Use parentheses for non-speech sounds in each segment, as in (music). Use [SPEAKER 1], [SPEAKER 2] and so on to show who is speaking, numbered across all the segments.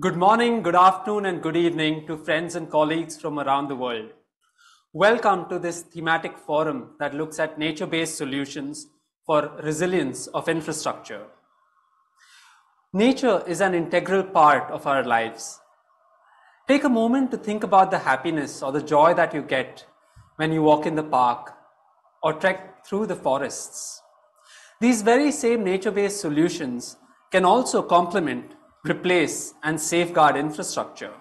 [SPEAKER 1] Good morning, good afternoon, and good evening to friends and colleagues from around the world. Welcome to this thematic forum that looks at nature-based solutions for resilience of infrastructure. Nature is an integral part of our lives. Take a moment to think about the happiness or the joy that you get when you walk in the park or trek through the forests. These very same nature-based solutions can also complement replace, and safeguard infrastructure.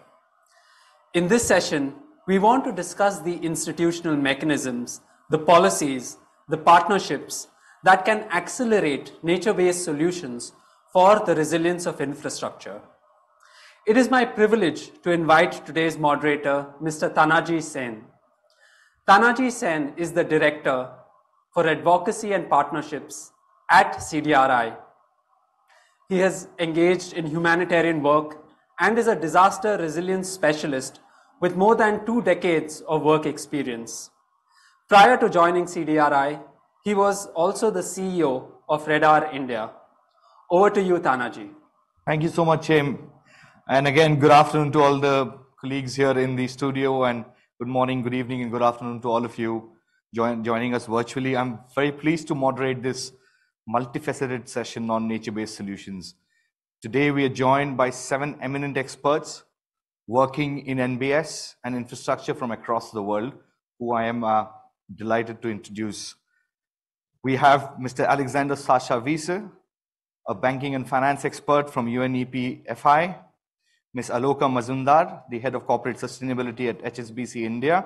[SPEAKER 1] In this session, we want to discuss the institutional mechanisms, the policies, the partnerships that can accelerate nature-based solutions for the resilience of infrastructure. It is my privilege to invite today's moderator, Mr. Tanaji Sen. Tanaji Sen is the Director for Advocacy and Partnerships at CDRI, he has engaged in humanitarian work and is a disaster resilience specialist with more than two decades of work experience. Prior to joining CDRI, he was also the CEO of RedR India. Over to you, Tanaji.
[SPEAKER 2] Thank you so much, Tim. And again, good afternoon to all the colleagues here in the studio, and good morning, good evening, and good afternoon to all of you join, joining us virtually. I'm very pleased to moderate this multifaceted session on nature-based solutions. Today, we are joined by seven eminent experts working in NBS and infrastructure from across the world, who I am uh, delighted to introduce. We have Mr. Alexander Sasha Wiese, a banking and finance expert from UNEP FI, Ms. Aloka Majumdar, the head of corporate sustainability at HSBC India,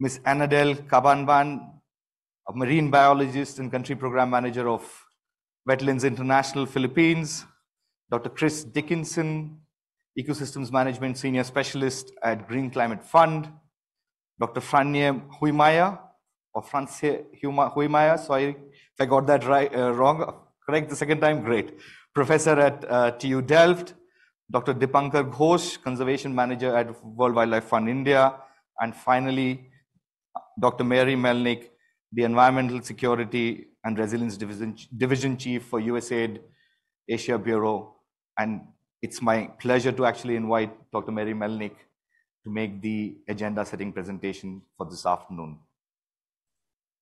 [SPEAKER 2] Ms. Annadel Cabanban, a marine biologist and country program manager of Wetlands International Philippines, Dr. Chris Dickinson, ecosystems management senior specialist at Green Climate Fund, Dr. Franje Huimaya, or Franz Huimaya, sorry if I got that right, uh, wrong, correct the second time, great. Professor at uh, TU Delft, Dr. Dipankar Ghosh, conservation manager at World Wildlife Fund India, and finally, Dr. Mary Melnick, the Environmental Security and Resilience Division, Division Chief for USAID Asia Bureau. And it's my pleasure to actually invite Dr. Mary Melnick to make the agenda setting presentation for this afternoon.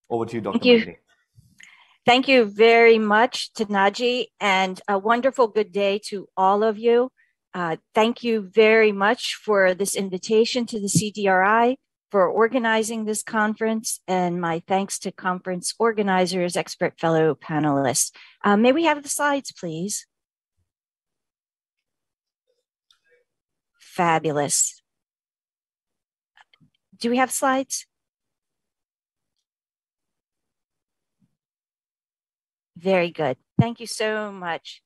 [SPEAKER 2] Over to you, Dr.
[SPEAKER 3] Thank you. Melnick. Thank you very much, Tanaji, and a wonderful good day to all of you. Uh, thank you very much for this invitation to the CDRI for organizing this conference, and my thanks to conference organizers, expert fellow panelists. Uh, may we have the slides, please? Fabulous. Do we have slides? Very good. Thank you so much.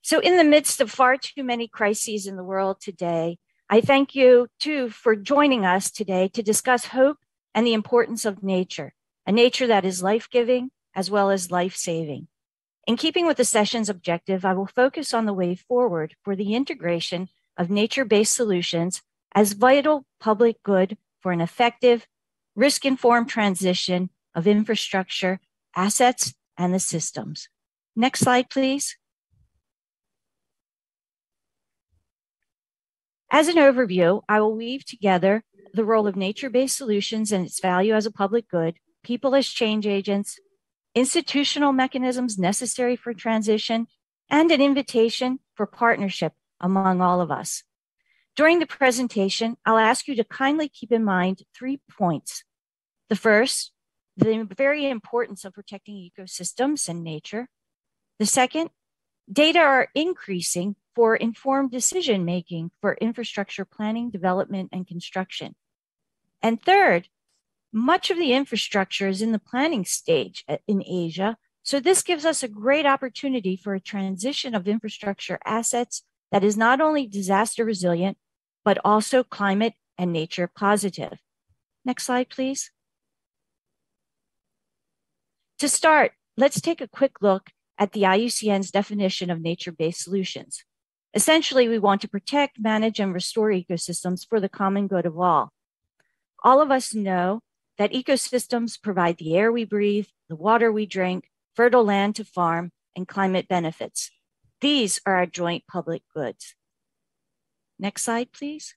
[SPEAKER 3] So, in the midst of far too many crises in the world today, I thank you too for joining us today to discuss hope and the importance of nature, a nature that is life giving as well as life saving. In keeping with the session's objective, I will focus on the way forward for the integration of nature based solutions as vital public good for an effective, risk informed transition of infrastructure, assets, and the systems. Next slide, please. As an overview, I will weave together the role of nature based solutions and its value as a public good, people as change agents, institutional mechanisms necessary for transition, and an invitation for partnership among all of us. During the presentation, I'll ask you to kindly keep in mind three points. The first, the very importance of protecting ecosystems and nature. The second, data are increasing for informed decision making for infrastructure planning, development, and construction. And third, much of the infrastructure is in the planning stage in Asia. So this gives us a great opportunity for a transition of infrastructure assets that is not only disaster resilient, but also climate and nature positive. Next slide, please. To start, let's take a quick look at the IUCN's definition of nature based solutions. Essentially, we want to protect, manage, and restore ecosystems for the common good of all. All of us know that ecosystems provide the air we breathe, the water we drink, fertile land to farm, and climate benefits. These are our joint public goods. Next slide, please.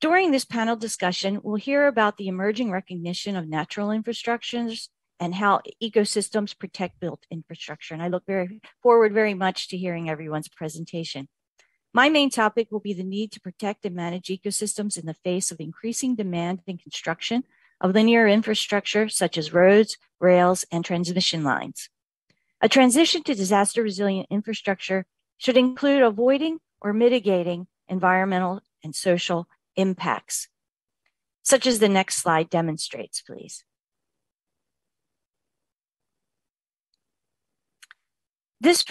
[SPEAKER 3] During this panel discussion, we'll hear about the emerging recognition of natural infrastructures and how ecosystems protect built infrastructure. And I look very forward very much to hearing everyone's presentation. My main topic will be the need to protect and manage ecosystems in the face of increasing demand and construction of linear infrastructure such as roads, rails, and transmission lines. A transition to disaster resilient infrastructure should include avoiding or mitigating environmental and social impacts, such as the next slide demonstrates, please. This,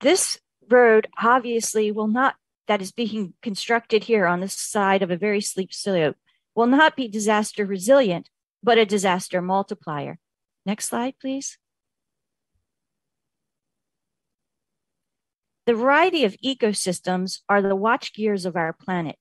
[SPEAKER 3] this road obviously will not, that is being constructed here on the side of a very steep slope, will not be disaster resilient, but a disaster multiplier. Next slide, please. The variety of ecosystems are the watch gears of our planet.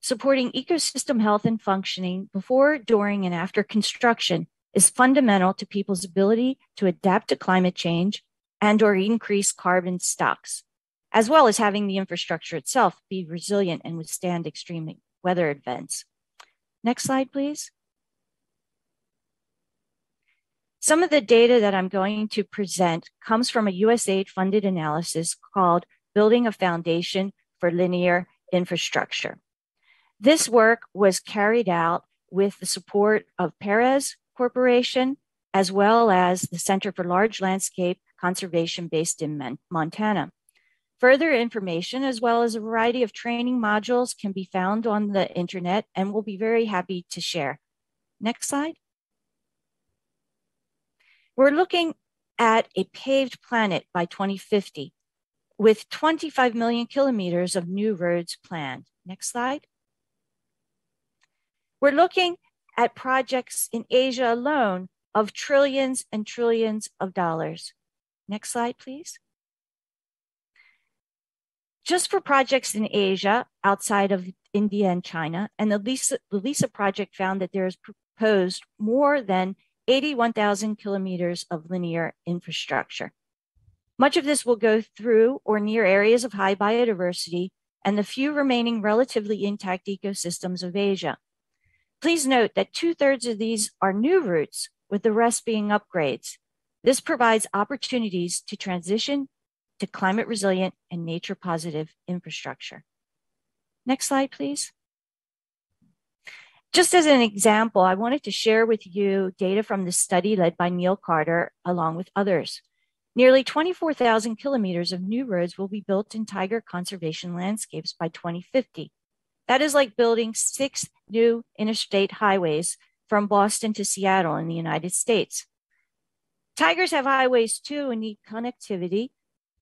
[SPEAKER 3] Supporting ecosystem health and functioning before, during, and after construction is fundamental to people's ability to adapt to climate change and or increase carbon stocks, as well as having the infrastructure itself be resilient and withstand extreme weather events. Next slide, please. Some of the data that I'm going to present comes from a USAID funded analysis called Building a Foundation for Linear Infrastructure. This work was carried out with the support of Perez Corporation, as well as the Center for Large Landscape Conservation based in Montana. Further information, as well as a variety of training modules, can be found on the internet and we'll be very happy to share. Next slide. We're looking at a paved planet by 2050 with 25 million kilometers of new roads planned. Next slide. We're looking at projects in Asia alone of trillions and trillions of dollars. Next slide, please. Just for projects in Asia outside of India and China, and the LISA, the LISA project found that there is proposed more than 81,000 kilometers of linear infrastructure. Much of this will go through or near areas of high biodiversity and the few remaining relatively intact ecosystems of Asia. Please note that two thirds of these are new routes, with the rest being upgrades. This provides opportunities to transition to climate resilient and nature positive infrastructure. Next slide, please. Just as an example, I wanted to share with you data from the study led by Neil Carter along with others. Nearly 24,000 kilometers of new roads will be built in tiger conservation landscapes by 2050. That is like building six new interstate highways from Boston to Seattle in the United States. Tigers have highways too and need connectivity,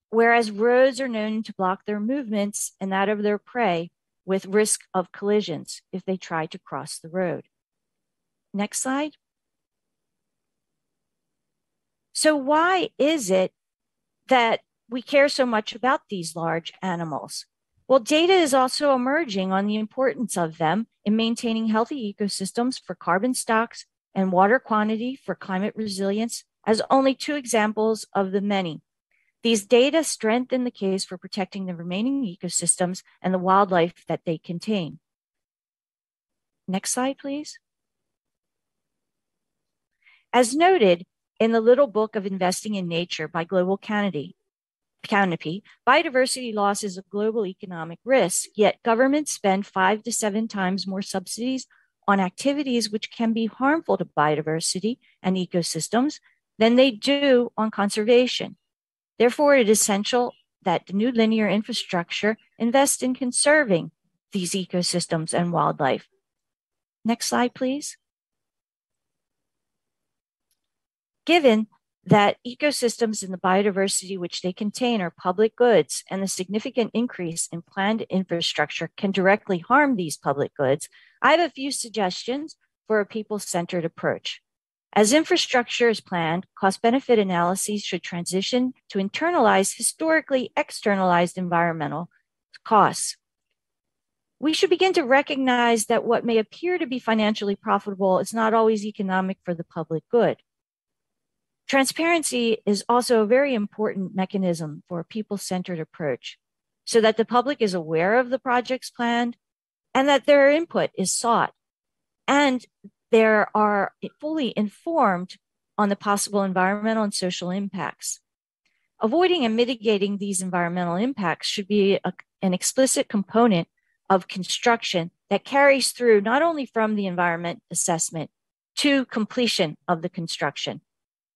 [SPEAKER 3] whereas roads are known to block their movements and that of their prey with risk of collisions if they try to cross the road. Next slide. So, why is it that we care so much about these large animals? Well, data is also emerging on the importance of them in maintaining healthy ecosystems for carbon stocks and water quantity for climate resilience as only two examples of the many. These data strengthen the case for protecting the remaining ecosystems and the wildlife that they contain. Next slide, please. As noted in the Little Book of Investing in Nature by Global Canopy, canopy, biodiversity loss is a global economic risk, yet governments spend five to seven times more subsidies on activities which can be harmful to biodiversity and ecosystems than they do on conservation. Therefore, it is essential that the new linear infrastructure invest in conserving these ecosystems and wildlife. Next slide, please. Given that ecosystems and the biodiversity which they contain are public goods, and the significant increase in planned infrastructure can directly harm these public goods, I have a few suggestions for a people centered approach. As infrastructure is planned, cost benefit analyses should transition to internalize historically externalized environmental costs. We should begin to recognize that what may appear to be financially profitable is not always economic for the public good. Transparency is also a very important mechanism for a people centered approach so that the public is aware of the projects planned and that their input is sought and they are fully informed on the possible environmental and social impacts. Avoiding and mitigating these environmental impacts should be a, an explicit component of construction that carries through not only from the environment assessment to completion of the construction.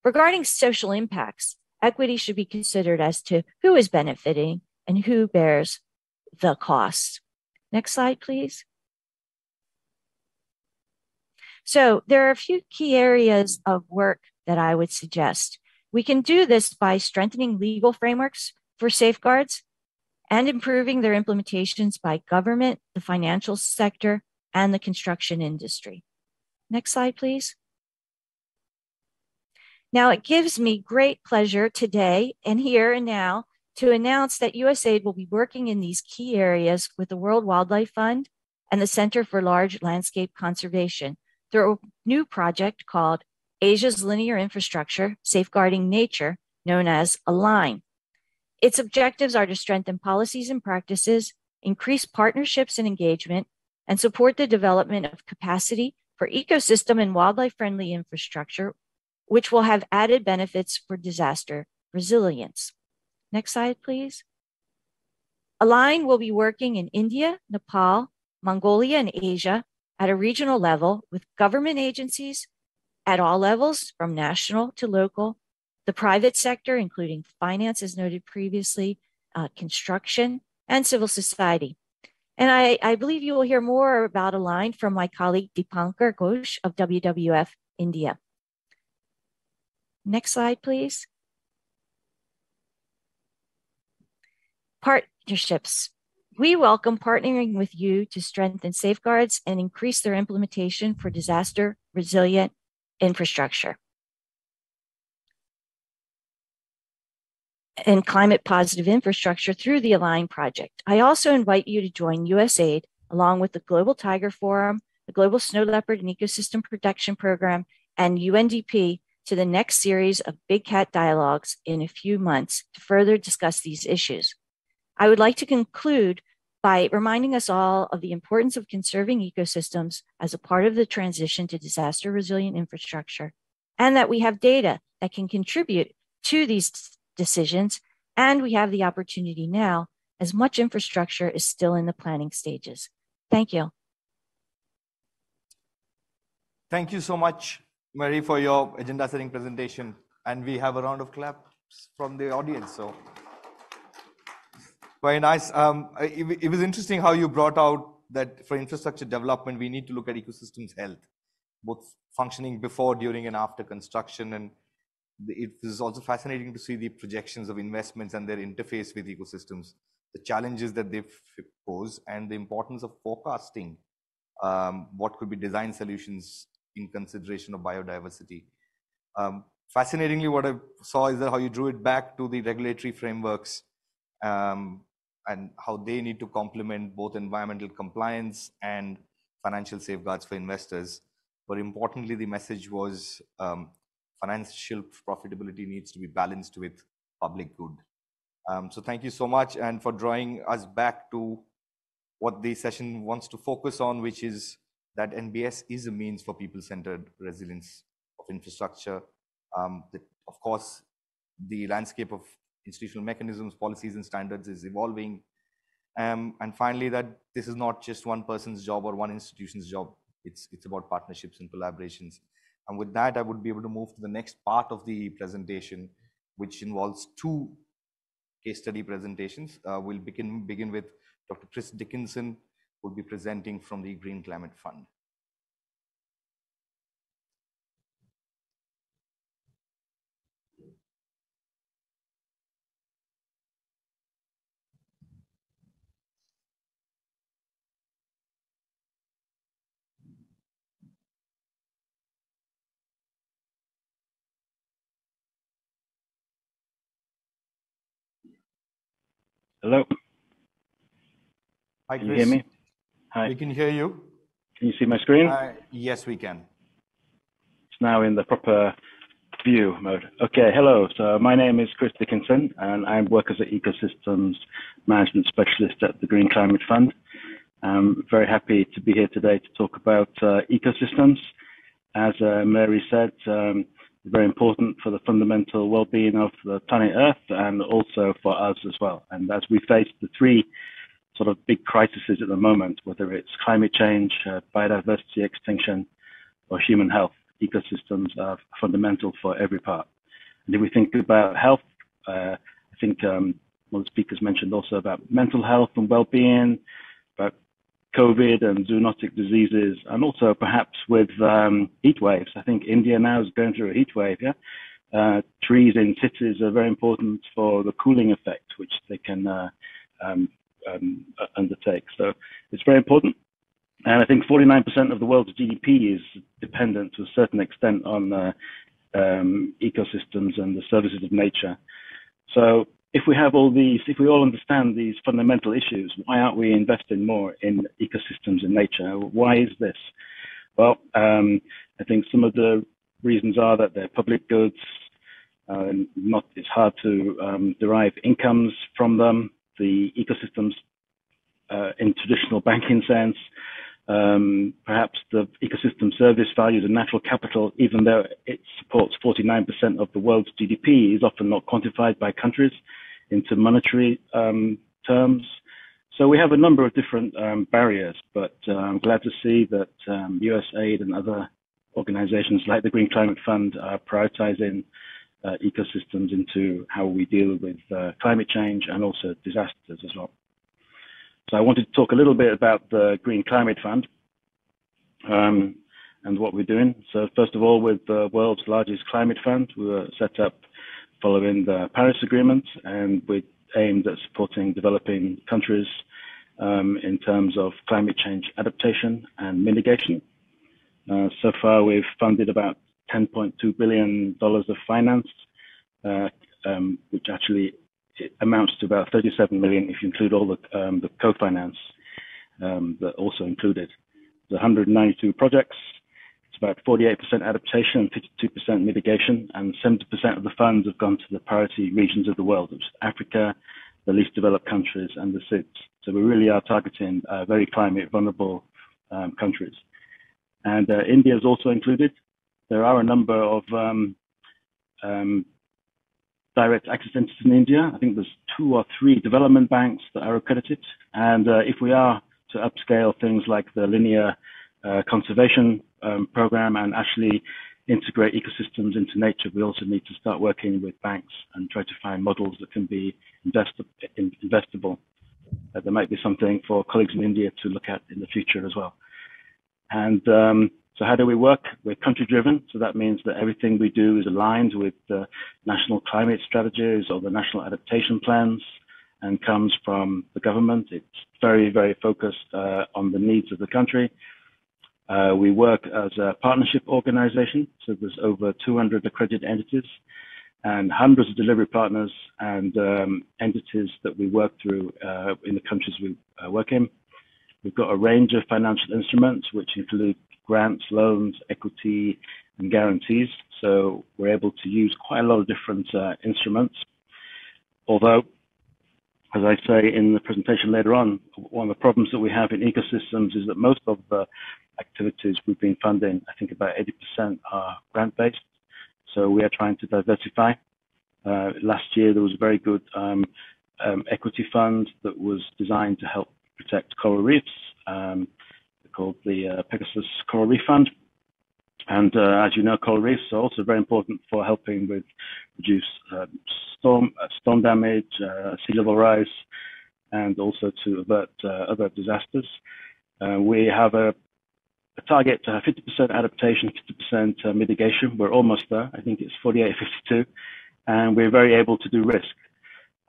[SPEAKER 3] Regarding social impacts, equity should be considered as to who is benefiting and who bears the costs. Next slide, please. So there are a few key areas of work that I would suggest. We can do this by strengthening legal frameworks for safeguards and improving their implementations by government, the financial sector, and the construction industry. Next slide, please. Now, it gives me great pleasure today and here and now to announce that USAID will be working in these key areas with the World Wildlife Fund and the Center for Large Landscape Conservation through a new project called Asia's Linear Infrastructure Safeguarding Nature, known as ALIGN. Its objectives are to strengthen policies and practices, increase partnerships and engagement, and support the development of capacity for ecosystem and wildlife friendly infrastructure which will have added benefits for disaster resilience. Next slide, please. Align will be working in India, Nepal, Mongolia, and Asia at a regional level with government agencies at all levels, from national to local, the private sector, including finance, as noted previously, uh, construction, and civil society. And I, I, believe you will hear more about Align from my colleague Dipankar Ghosh of WWF India. Next slide, please. Partnerships. We welcome partnering with you to strengthen safeguards and increase their implementation for disaster resilient infrastructure. and climate positive infrastructure through the Align project. I also invite you to join USAID along with the Global Tiger Forum, the Global Snow Leopard and Ecosystem Protection Program, and UNDP to the next series of Big Cat dialogues in a few months to further discuss these issues. I would like to conclude by reminding us all of the importance of conserving ecosystems as a part of the transition to disaster resilient infrastructure, and that we have data that can contribute to these decisions. And we have the opportunity now, as much infrastructure is still in the planning stages. Thank you.
[SPEAKER 2] Thank you so much, Mary, for your agenda setting presentation. And we have a round of claps from the audience. So very nice. Um, it, it was interesting how you brought out that for infrastructure development, we need to look at ecosystems health, both functioning before, during, and after construction. And it was also fascinating to see the projections of investments and their interface with ecosystems, the challenges that they pose, and the importance of forecasting um, what could be design solutions in consideration of biodiversity. Um, fascinatingly, what I saw is that how you drew it back to the regulatory frameworks um, and how they need to complement both environmental compliance and financial safeguards for investors. But importantly, the message was um, financial profitability needs to be balanced with public good. Um, so thank you so much and for drawing us back to what the session wants to focus on, which is that NBS is a means for people-centered resilience of infrastructure. Um, of course, the landscape of institutional mechanisms, policies, and standards is evolving. Um, and finally, that this is not just one person's job or one institution's job. It's, it's about partnerships and collaborations. And with that, I would be able to move to the next part of the presentation, which involves two case study presentations. Uh, we'll begin, begin with Dr. Chris Dickinson, who will be presenting from the Green Climate Fund.
[SPEAKER 4] Hello.
[SPEAKER 2] Hi, Chris.
[SPEAKER 4] Can you hear me? Hi.
[SPEAKER 2] We can hear you.
[SPEAKER 4] Can you see my screen?
[SPEAKER 2] Uh, yes, we can.
[SPEAKER 4] It's now in the proper view mode. Okay, hello. So my name is Chris Dickinson, and I work as an ecosystems management specialist at the Green Climate Fund. I'm very happy to be here today to talk about uh, ecosystems. As uh, Mary said, um, very important for the fundamental well-being of the planet Earth and also for us as well. And as we face the three sort of big crises at the moment, whether it's climate change, uh, biodiversity extinction, or human health, ecosystems are fundamental for every part. And if we think about health, uh, I think um, one of the speakers mentioned also about mental health and well-being, COVID and zoonotic diseases, and also perhaps with um, heat waves. I think India now is going through a heat wave. Yeah, uh, trees in cities are very important for the cooling effect, which they can uh, um, um, undertake. So it's very important. And I think 49% of the world's GDP is dependent to a certain extent on uh, um, ecosystems and the services of nature. So if we have all these, if we all understand these fundamental issues, why aren't we investing more in ecosystems and nature? Why is this? Well, um, I think some of the reasons are that they're public goods. Uh, not it's hard to um, derive incomes from them. The ecosystems, uh, in traditional banking sense, um, perhaps the ecosystem service values and natural capital, even though it supports 49% of the world's GDP, is often not quantified by countries into monetary um, terms. So we have a number of different um, barriers, but uh, I'm glad to see that USAID um, and other organizations like the Green Climate Fund are prioritizing uh, ecosystems into how we deal with uh, climate change and also disasters as well. So I wanted to talk a little bit about the Green Climate Fund um, and what we're doing. So first of all, with the world's largest climate fund, we were set up following the Paris Agreement, and we aimed at supporting developing countries um, in terms of climate change adaptation and mitigation. Uh, so far, we've funded about $10.2 billion of finance, uh, um, which actually amounts to about 37 million if you include all the, um, the co-finance um, that also included. The 192 projects. It's about 48% adaptation, and 52% mitigation, and 70% of the funds have gone to the priority regions of the world, which is Africa, the least developed countries, and the SIDS. So we really are targeting uh, very climate vulnerable um, countries. And uh, India is also included. There are a number of um, um, direct access centers in India. I think there's two or three development banks that are accredited. And uh, if we are to upscale things like the linear uh, conservation um, program and actually integrate ecosystems into nature, we also need to start working with banks and try to find models that can be invest- investable. Uh, there might be something for colleagues in India to look at in the future as well. And um, so how do we work? We're country driven. So that means that everything we do is aligned with the national climate strategies or the national adaptation plans and comes from the government. It's very, very focused uh, on the needs of the country. Uh, we work as a partnership organization. So there's over 200 accredited entities and hundreds of delivery partners and um, entities that we work through uh, in the countries we uh, work in. We've got a range of financial instruments, which include grants, loans, equity, and guarantees. So we're able to use quite a lot of different uh, instruments. Although, as I say in the presentation later on, one of the problems that we have in ecosystems is that most of the activities we've been funding, I think about 80% are grant-based. So we are trying to diversify. Uh, last year, there was a very good um, um, equity fund that was designed to help protect coral reefs. Um, called the uh, Pegasus Coral Reef Fund. And uh, as you know, coral reefs are also very important for helping with reduce uh, storm uh, storm damage, uh, sea level rise, and also to avert uh, other disasters. we have a, a, target to have 50% adaptation, 50% mitigation. We're almost there. I think it's 48, 52, and we're very able to do risk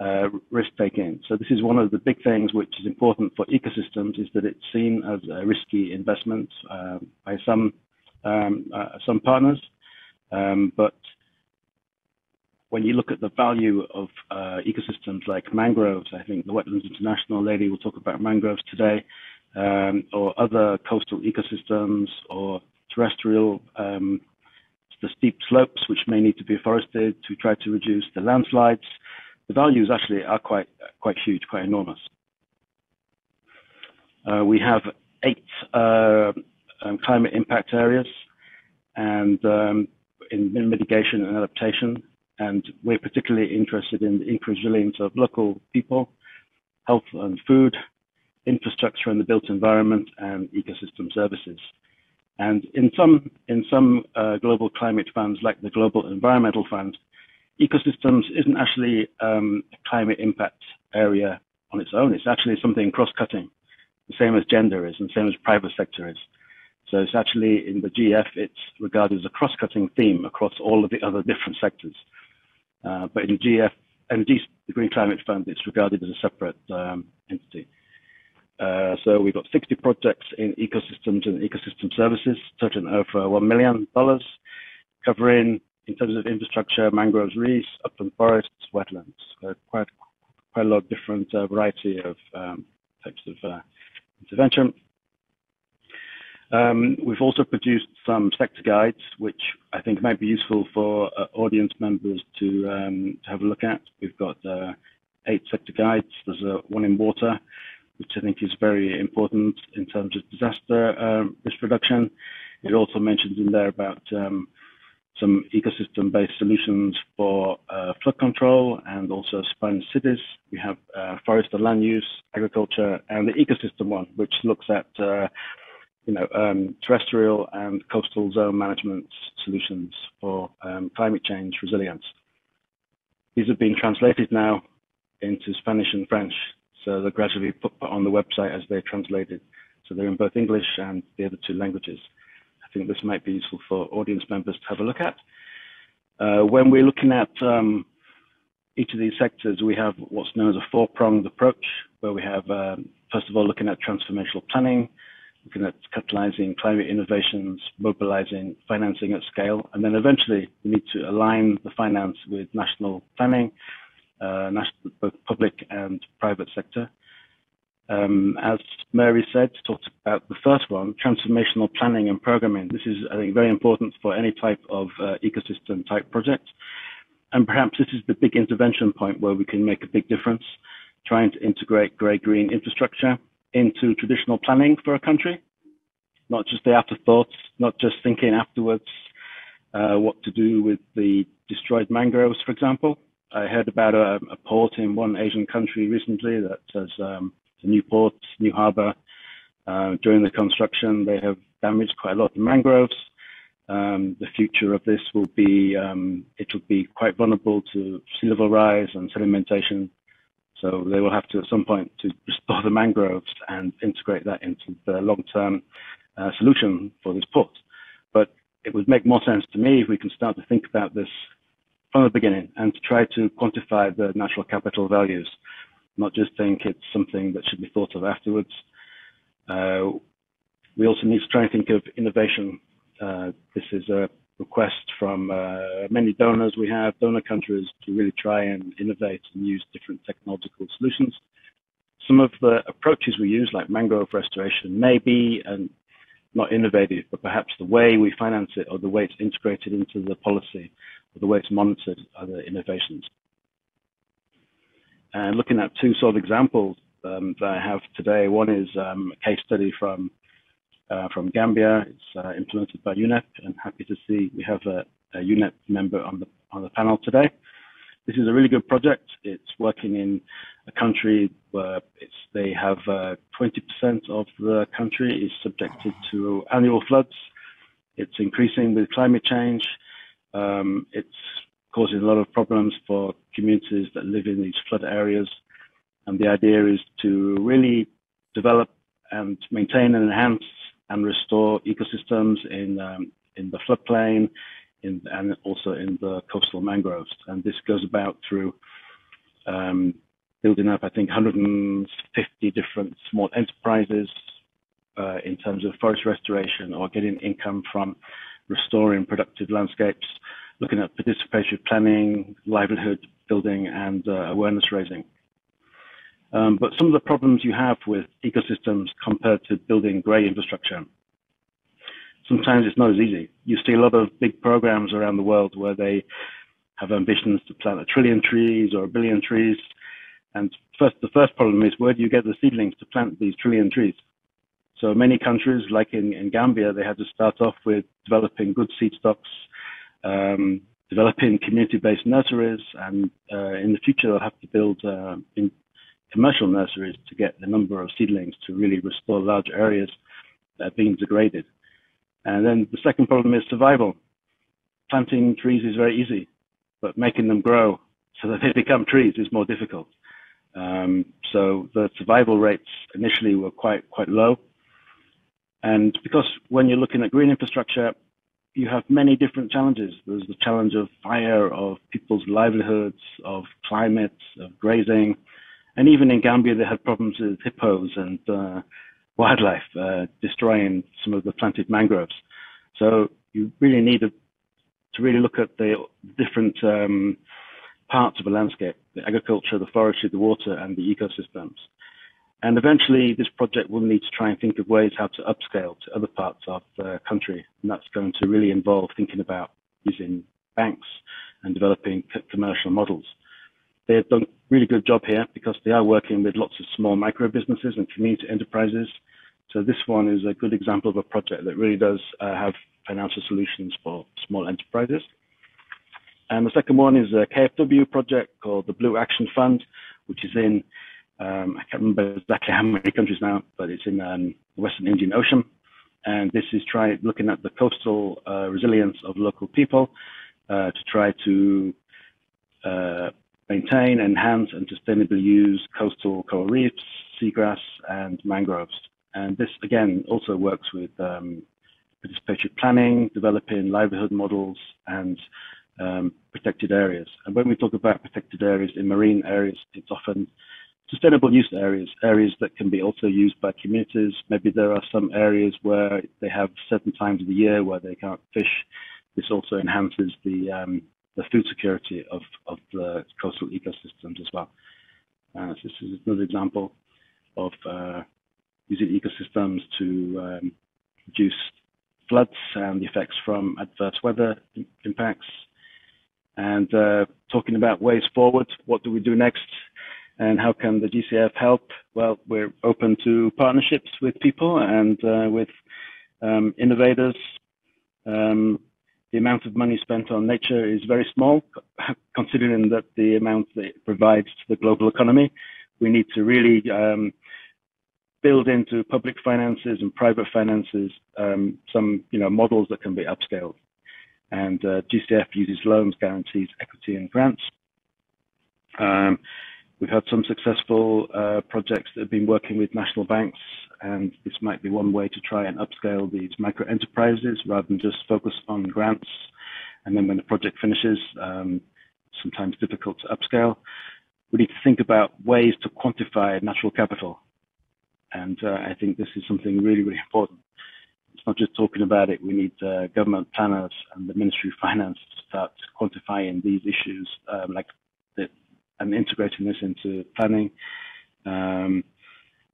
[SPEAKER 4] uh, risk taking. So this is one of the big things which is important for ecosystems is that it's seen as a risky investment uh, by some um, uh, some partners, um, but when you look at the value of uh, ecosystems like mangroves, I think the Wetlands International lady will talk about mangroves today, um, or other coastal ecosystems or terrestrial um, the steep slopes, which may need to be forested to try to reduce the landslides. The values actually are quite quite huge, quite enormous. Uh, we have eight uh, um, climate impact areas, and um, in mitigation and adaptation. And we're particularly interested in the increased resilience of local people, health and food, infrastructure and the built environment, and ecosystem services. And in some in some uh, global climate funds, like the Global Environmental Fund, ecosystems isn't actually um, a climate impact area on its own. It's actually something cross-cutting, the same as gender is, and the same as private sector is. So it's actually in the GF, it's regarded as a cross-cutting theme across all of the other different sectors. Uh, but in GF and the Green Climate Fund, it's regarded as a separate um, entity. Uh, so we've got 60 projects in ecosystems and ecosystem services, totaling over $1 million, covering, in terms of infrastructure, mangroves, reefs, upland forests, wetlands. Uh, quite, quite a lot of different uh, variety of um, types of uh, intervention. Um, we've also produced some sector guides, which I think might be useful for uh, audience members to, um, to have a look at. We've got uh, eight sector guides. There's a, one in water, which I think is very important in terms of disaster um, risk reduction. It also mentions in there about um, some ecosystem-based solutions for uh, flood control and also spine cities. We have uh, forest and land use, agriculture, and the ecosystem one, which looks at uh, you know, um, terrestrial and coastal zone management solutions for um, climate change resilience. These have been translated now into Spanish and French, so they're gradually put on the website as they're translated. So they're in both English and the other two languages. I think this might be useful for audience members to have a look at. Uh, when we're looking at um, each of these sectors, we have what's known as a four-pronged approach, where we have, um, first of all, looking at transformational planning, looking at catalyzing climate innovations, mobilizing financing at scale, and then eventually we need to align the finance with national planning, uh, national, both public and private sector. Um, as Mary said, talked about the first one, transformational planning and programming. This is, I think, very important for any type of uh, ecosystem type project. And perhaps this is the big intervention point where we can make a big difference, trying to integrate grey-green infrastructure into traditional planning for a country, not just the afterthoughts, not just thinking afterwards uh, what to do with the destroyed mangroves, for example. I heard about a, a port in one Asian country recently that has um, a new port, new harbor. Uh, during the construction, they have damaged quite a lot of mangroves. Um, the future of this will be um, it will be quite vulnerable to sea level rise and sedimentation so they will have to, at some point, to (laughs) restore the mangroves and integrate that into the long-term uh, solution for this port. But it would make more sense to me if we can start to think about this from the beginning and to try to quantify the natural capital values, not just think it's something that should be thought of afterwards. Uh, we also need to try and think of innovation. Uh, this is a request from uh, many donors we have, donor countries, to really try and innovate and use different technological solutions. Some of the approaches we use, like mangrove restoration, may be and not innovative, but perhaps the way we finance it or the way it's integrated into the policy or the way it's monitored are the innovations. And looking at two sort of examples um, that I have today, one is um, a case study from from Gambia. It's uh, implemented by UNEP, and happy to see we have a, a, UNEP member on the on the panel today. This is a really good project. It's working in a country where it's they have 20% uh, of the country is subjected to annual floods. It's increasing with climate change. Um, it's causing a lot of problems for communities that live in these flood areas. And the idea is to really develop and maintain and enhance and restore ecosystems in um, in the floodplain, in, and also in the coastal mangroves. And this goes about through um, building up, I think, 150 different small enterprises uh, in terms of forest restoration or getting income from restoring productive landscapes, looking at participatory planning, livelihood building, and uh, awareness raising. Um, but some of the problems you have with ecosystems compared to building grey infrastructure. sometimes it's not as easy. You see a lot of big programs around the world where they have ambitions to plant a trillion trees or a billion trees. And first, the first problem is where do you get the seedlings to plant these trillion trees? So many countries, like in, in Gambia, they had to start off with developing good seed stocks, um, developing community-based nurseries, and uh, in the future they'll have to build uh, in commercial nurseries to get the number of seedlings to really restore large areas that are being degraded. And then the second problem is survival. Planting trees is very easy, but making them grow so that they (laughs) become trees is more difficult. Um, so the survival rates initially were quite quite low. And because when you're looking at green infrastructure, you have many different challenges. There's the challenge of fire, of people's livelihoods, of climate, of grazing. And even in Gambia, they had problems with hippos and uh, wildlife uh, destroying some of the planted mangroves. So you really need to, to really look at the different um, parts of a landscape, the agriculture, the forestry, the water, and the ecosystems. And eventually, this project will need to try and think of ways how to upscale to other parts of the country. And that's going to really involve thinking about using banks and developing commercial models. They've done a really good job here because they are working with lots of small micro businesses and community enterprises. So this one is a good example of a project that really does uh, have financial solutions for small enterprises. And the second one is a KFW project called the Blue Action Fund, which is in um, I can't remember exactly how many countries now, but it's in um, the Western Indian Ocean. And this is try looking at the coastal uh, resilience of local people uh, to try to uh, maintain, enhance, and sustainably use coastal coral reefs, seagrass, and mangroves. And this, again, also works with um, participatory planning, developing livelihood models, and um, protected areas. And when we talk about protected areas in marine areas, it's often sustainable use areas, areas that can be also used by communities. Maybe there are some areas where they have certain times of the year where they can't fish. This also enhances the um, the food security of, of the coastal ecosystems as well. Uh, this is another example of uh, using ecosystems to um, reduce floods and the effects from adverse weather impacts. And uh, talking about ways forward, what do we do next? and how can the GCF help? Well, we're open to partnerships with people and uh, with um, innovators. Um, the amount of money spent on nature is very small, considering that the amount that it provides to the global economy. We need to really um, build into public finances and private finances um, some, you know, models that can be upscaled. And uh, GCF uses loans, guarantees, equity, and grants. Um, We've had some successful uh, projects that have been working with national banks, and this might be one way to try and upscale these micro enterprises rather than just focus on grants. And then when the project finishes, um, sometimes difficult to upscale. We need to think about ways to quantify natural capital. And uh, I think this is something really, really important. It's not just talking about it. We need uh, government planners and the Ministry of Finance to start quantifying these issues, um, like and integrating this into planning. Um,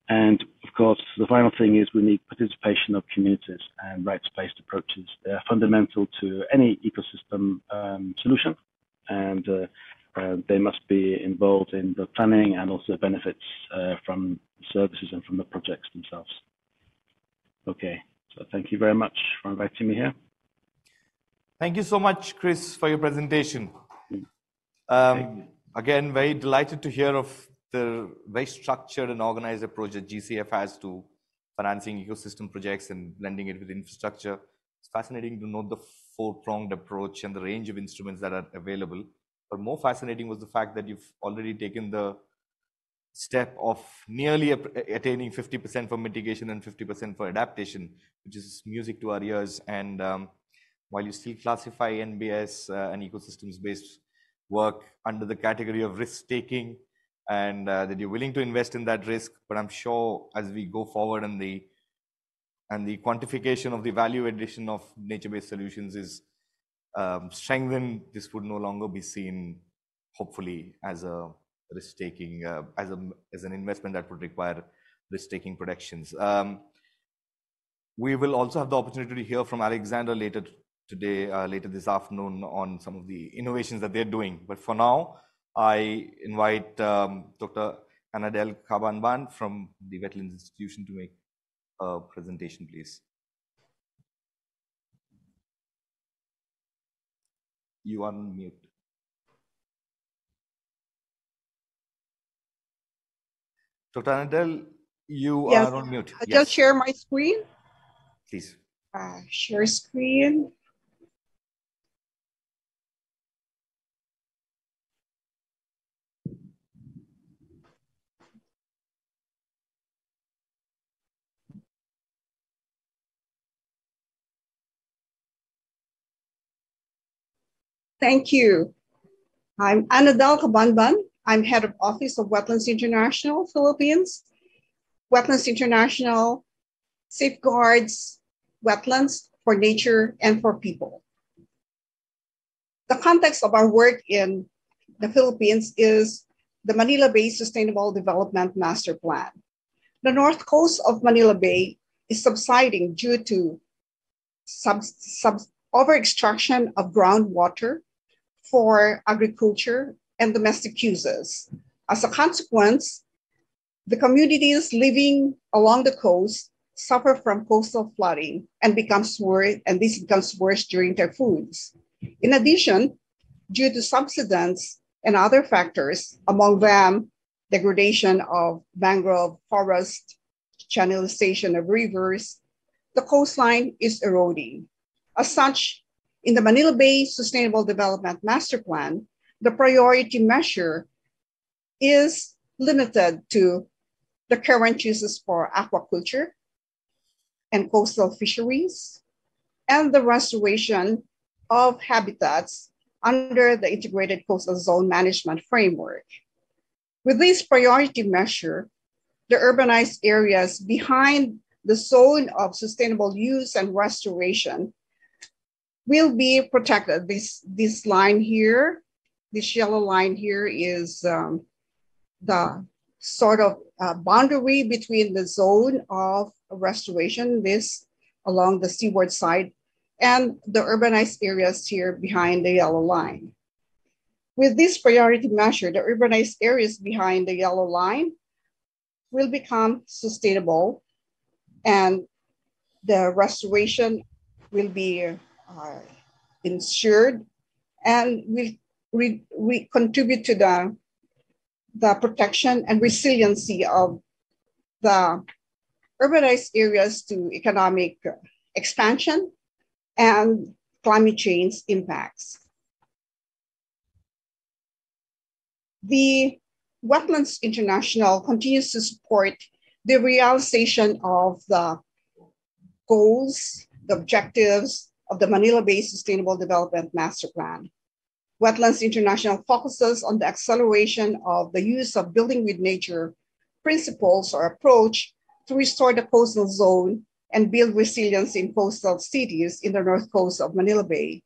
[SPEAKER 4] and of course, the final thing is we need participation of communities and rights-based approaches. They are fundamental to any ecosystem um, solution, and uh, uh, they must be involved in the planning and also benefits uh, from services and from the projects themselves. Okay, so thank you very much for inviting me here.
[SPEAKER 2] Thank you so much, Chris, for your presentation. Mm. Um, again, very delighted to hear of the very structured and organized approach that GCF has to financing ecosystem projects and blending it with infrastructure. It's fascinating to note the four-pronged approach and the range of instruments that are available. But more fascinating was the fact that you've already taken the step of nearly attaining 50% for mitigation and 50% for adaptation, which is music to our ears. And um, while you still classify NBS uh, and ecosystems-based work under the category of risk taking and uh, that you're willing to invest in that risk. But i'm sure as we go forward and the and the quantification of the value addition of nature-based solutions is um, strengthened this would no longer be seen hopefully as a risk taking uh, as a as an investment that would require risk taking protections. Um, we will also have the opportunity to hear from Alexander later today, uh, later this afternoon on some of the innovations that they're doing. But for now, I invite um, Dr. Annadel Cabanban from the Wetlands Institution to make a presentation, please. You are on mute. Dr. Annadel, you
[SPEAKER 5] Yes.
[SPEAKER 2] are on mute.
[SPEAKER 5] I'll
[SPEAKER 2] Yes,
[SPEAKER 5] just share my screen.
[SPEAKER 2] please.
[SPEAKER 5] Uh, share screen. Thank you. I'm Annadel Cabanban. I'm head of office of Wetlands International Philippines. Wetlands International safeguards wetlands for nature and for people. The context of our work in the Philippines is the Manila Bay Sustainable Development Master Plan. The north coast of Manila Bay is subsiding due to sub, sub, over extraction of groundwater for agriculture and domestic uses. As a consequence, the communities living along the coast suffer from coastal flooding and becomes worse, and this becomes worse during typhoons. In addition, due to subsidence and other factors, among them degradation of mangrove forest, channelization of rivers, the coastline is eroding. As such, in the Manila Bay Sustainable Development Master Plan, the priority measure is limited to the current uses for aquaculture and coastal fisheries, and the restoration of habitats under the Integrated Coastal Zone Management Framework. With this priority measure, the urbanized areas behind the zone of sustainable use and restoration will be protected. This, this line here, this yellow line here is um, the sort of uh, boundary between the zone of restoration, this along the seaward side, and the urbanized areas here behind the yellow line. With this priority measure, the urbanized areas behind the yellow line will become sustainable and the restoration will be uh, ensured and re, re contribute to the, the protection and resiliency of the urbanized areas to economic expansion and climate change impacts. The Wetlands International continues to support the realization of the goals, the objectives of the Manila Bay Sustainable Development Master Plan. Wetlands International focuses on the acceleration of the use of building with nature principles or approach to restore the coastal zone and build resilience in coastal cities in the north coast of Manila Bay.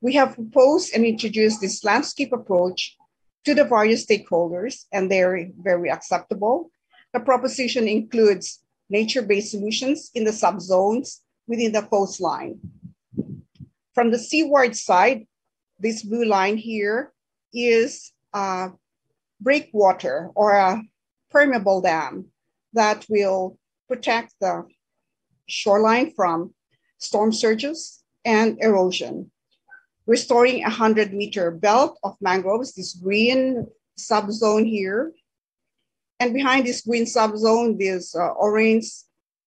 [SPEAKER 5] We have proposed and introduced this landscape approach to the various stakeholders, and they're very acceptable. The proposition includes nature-based solutions in the subzones within the coastline. From the seaward side, this blue line here is a breakwater or a permeable dam that will protect the shoreline from storm surges and erosion. Restoring a 100 meter belt of mangroves, this green subzone here. And behind this green subzone, this uh, orange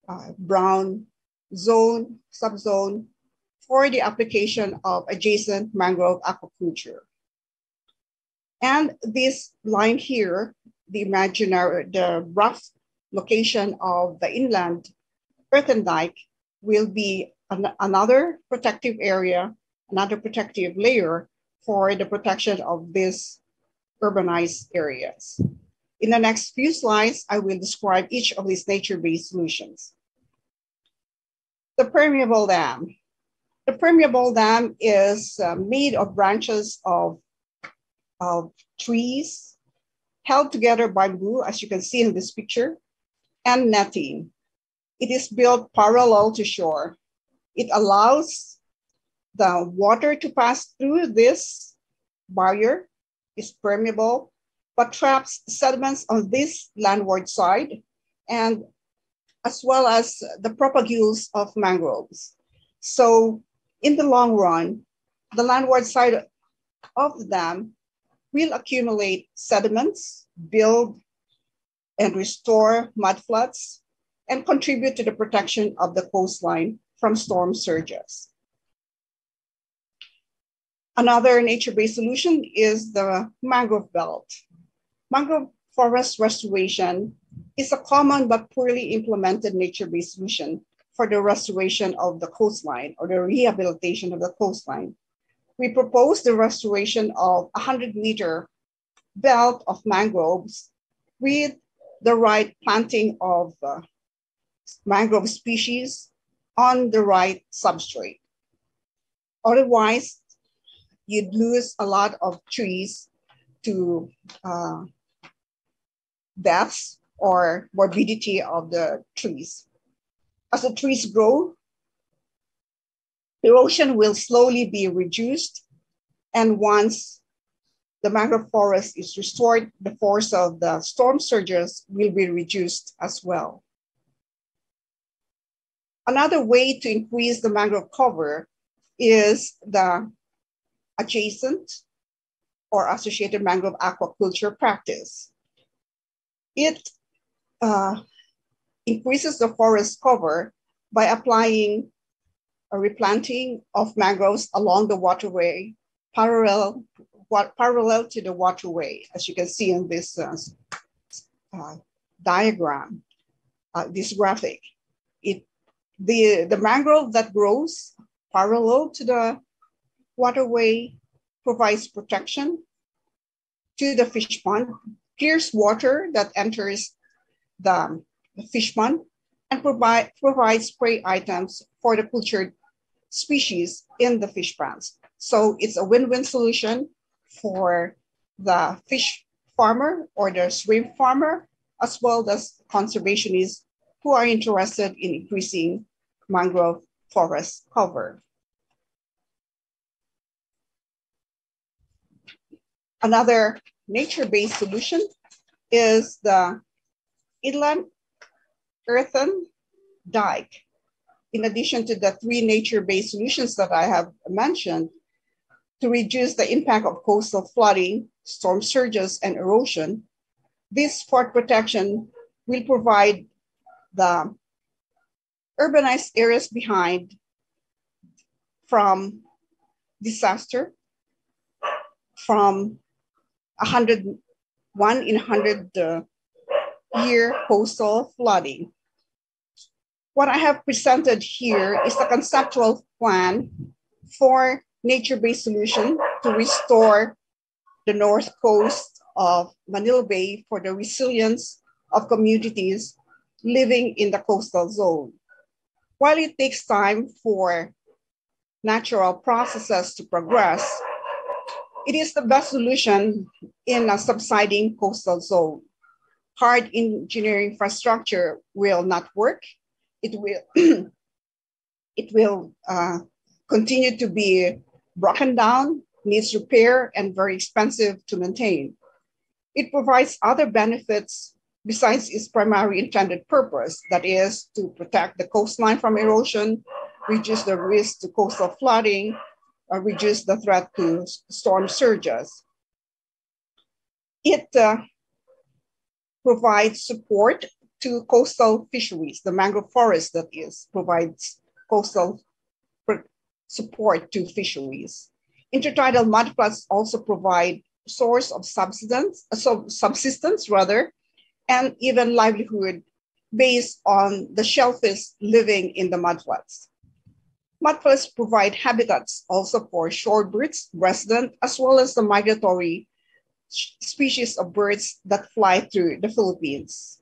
[SPEAKER 5] uh, brown zone, subzone for the application of adjacent mangrove aquaculture. And this line here, the imaginary, the rough location of the inland earthen dike will be an, another protective area, another protective layer for the protection of these urbanized areas. In the next few slides, I will describe each of these nature-based solutions. The permeable dam. The permeable dam is uh, made of branches of, of trees held together by glue, as you can see in this picture, and netting. It is built parallel to shore. It allows the water to pass through this barrier, is permeable, but traps sediments on this landward side and as well as the propagules of mangroves. So in the long run, the landward side of the dam will accumulate sediments, build and restore mudflats, and contribute to the protection of the coastline from storm surges. Another nature-based solution is the mangrove belt. Mangrove forest restoration is a common but poorly implemented nature-based solution for the restoration of the coastline or the rehabilitation of the coastline. We propose the restoration of a 100 meter belt of mangroves with the right planting of uh, mangrove species on the right substrate. Otherwise, you'd lose a lot of trees to uh, deaths or morbidity of the trees. As the trees grow, erosion will slowly be reduced. And once the mangrove forest is restored, the force of the storm surges will be reduced as well. Another way to increase the mangrove cover is the adjacent or associated mangrove aquaculture practice. It uh, increases the forest cover by applying a replanting of mangroves along the waterway parallel, what, parallel to the waterway, as you can see in this uh, uh, diagram, uh, this graphic. It, the, the mangrove that grows parallel to the waterway provides protection to the fish pond, clears water that enters the, the fish pond, and provide, provides prey items for the cultured species in the fish ponds. So it's a win-win solution for the fish farmer or the shrimp farmer, as well as conservationists who are interested in increasing mangrove forest cover. Another nature-based solution is the inland earthen dike. In addition to the three nature-based solutions that I have mentioned, to reduce the impact of coastal flooding, storm surges, and erosion, this fort protection will provide the urbanized areas behind from disaster, from 100, one in 100 uh, year coastal flooding. What I have presented here is the conceptual plan for nature-based solution to restore the north coast of Manila Bay for the resilience of communities living in the coastal zone. While it takes time for natural processes to progress, it is the best solution in a subsiding coastal zone. Hard engineering infrastructure will not work. It will, (clears throat) it will uh, continue to be broken down, needs repair, and very expensive to maintain. It provides other benefits besides its primary intended purpose, that is to protect the coastline from erosion, reduce the risk to coastal flooding, uh, reduce the threat to storm surges. It uh, provides support to coastal fisheries, the mangrove forest that is, provides coastal support to fisheries. Intertidal mudflats also provide source of subsistence, uh, so subsistence rather, and even livelihood based on the shellfish living in the mudflats. Mudflats provide habitats also for shorebirds, resident, as well as the migratory species of birds that fly through the Philippines.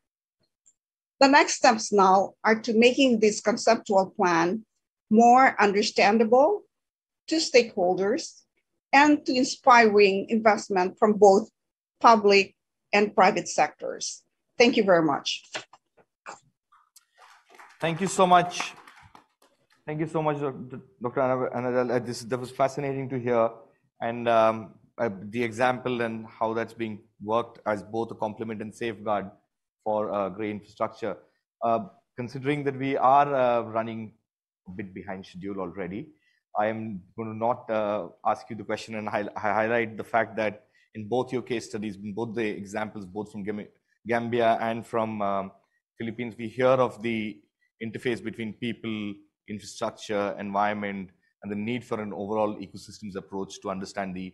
[SPEAKER 5] The next steps now are to making this conceptual plan more understandable to stakeholders and to inspiring investment from both public and private sectors. Thank you very much.
[SPEAKER 2] Thank you so much. Thank you so much, Dr. Annadel. This that was fascinating to hear, and um, uh, the example and how that's being worked as both a complement and safeguard for uh, grey infrastructure. Uh, considering that we are uh, running a bit behind schedule already, I am going to not ask you the question and hi highlight the fact that in both your case studies, both the examples, both from Gambia and from um, Philippines, we hear of the interface between people, infrastructure, environment, and the need for an overall ecosystems approach to understand the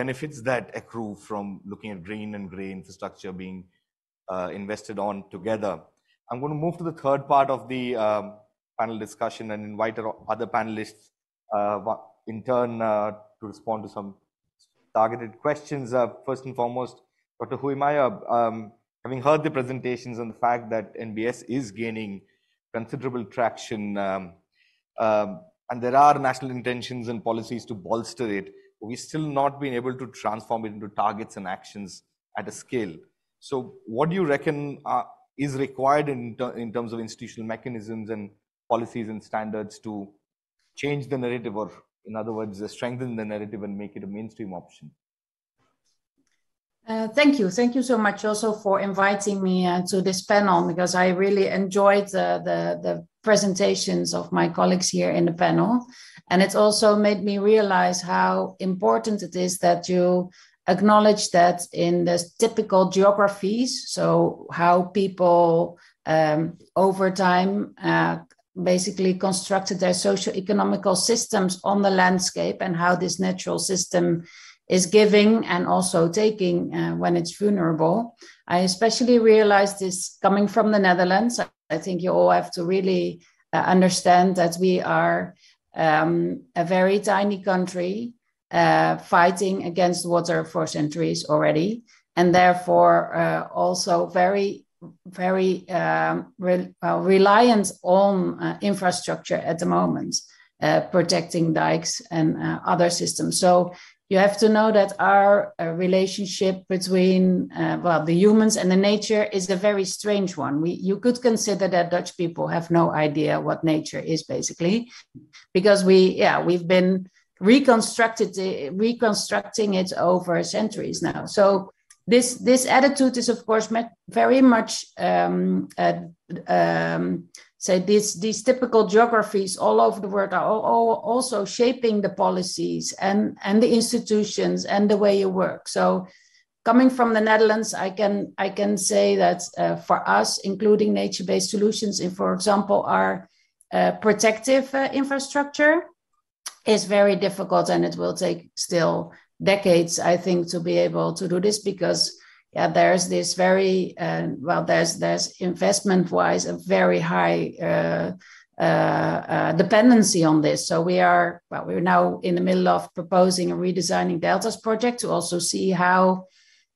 [SPEAKER 2] benefits that accrue from looking at green and gray infrastructure being uh, invested on together. I'm going to move to the third part of the um, panel discussion and invite other panelists uh, in turn uh, to respond to some targeted questions. Uh, first and foremost, Dr. Huimaya, um, having heard the presentations and the fact that NBS is gaining considerable traction um, um, and there are national intentions and policies to bolster it, we've still not been able to transform it into targets and actions at a scale. So, what do you reckon uh, is required in, ter in terms of institutional mechanisms and policies and standards to change the narrative, or in other words, uh, strengthen the narrative and make it a mainstream option?
[SPEAKER 6] Uh, thank you. Thank you so much also for inviting me uh, to this panel because I really enjoyed the, the, the, presentations of my colleagues here in the panel. And it also made me realize how important it is that you acknowledge that in the typical geographies, so how people um, over time uh, basically constructed their socio-economical systems on the landscape and how this natural system is giving and also taking uh, when it's vulnerable. I especially realized this coming from the Netherlands. I think you all have to really uh, understand that we are um, a very tiny country uh, fighting against water for centuries already, and therefore uh, also very, very um, re- reliant on uh, infrastructure at the moment. Uh, protecting dikes and other systems. So you have to know that our uh, relationship between uh, well the humans and the nature is a very strange one we you could consider that dutch people have no idea what nature is basically because we yeah we've been reconstructed reconstructing it over centuries now. So this this attitude is of course very much um, uh, um, say these these typical geographies all over the world are all, all also shaping the policies and and the institutions and the way you work. So coming from the netherlands i can i can say that uh, for us including nature based solutions in for example our uh, protective uh, infrastructure is very difficult and it will take still decades i think to be able to do this because yeah, there's this very uh, well, there's there's investment wise a very high uh, uh, uh, dependency on this. So we are well, we're now in the middle of proposing a redesigning deltas project to also see how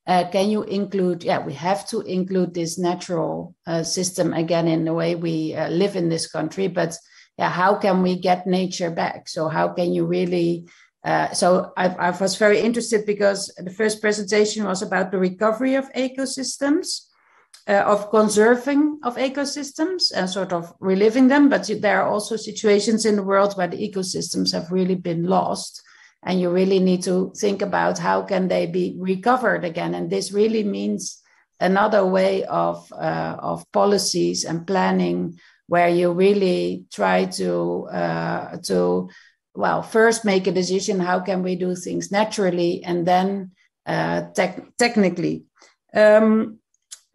[SPEAKER 6] uh, can you include yeah we have to include this natural uh, system again in the way we live in this country, but yeah, how can we get nature back? So how can you really uh, so I, I, was very interested because the first presentation was about the recovery of ecosystems, uh, of conserving of ecosystems and sort of reliving them. But there are also situations in the world where the ecosystems have really been lost. And you really need to think about how can they be recovered again. And this really means another way of, uh, of policies and planning where you really try to, uh, to well, first make a decision how can we do things naturally and then uh, technically. Um,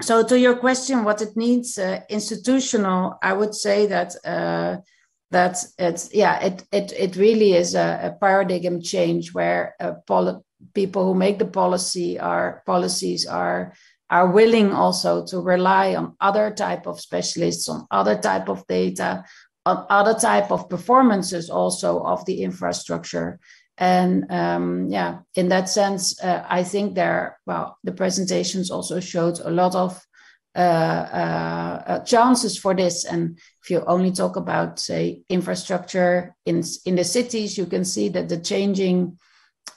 [SPEAKER 6] so to your question, what it needs uh, institutional, I would say that uh, that it's yeah, it it it really is a, a paradigm change where uh, people who make the policy are policies are are willing also to rely on other type of specialists on other type of data on other type of performances also of the infrastructure. And um, yeah in that sense uh, i think there well the presentations also showed a lot of uh, uh, uh, chances for this. And if you only talk about say infrastructure in in the cities you can see that the changing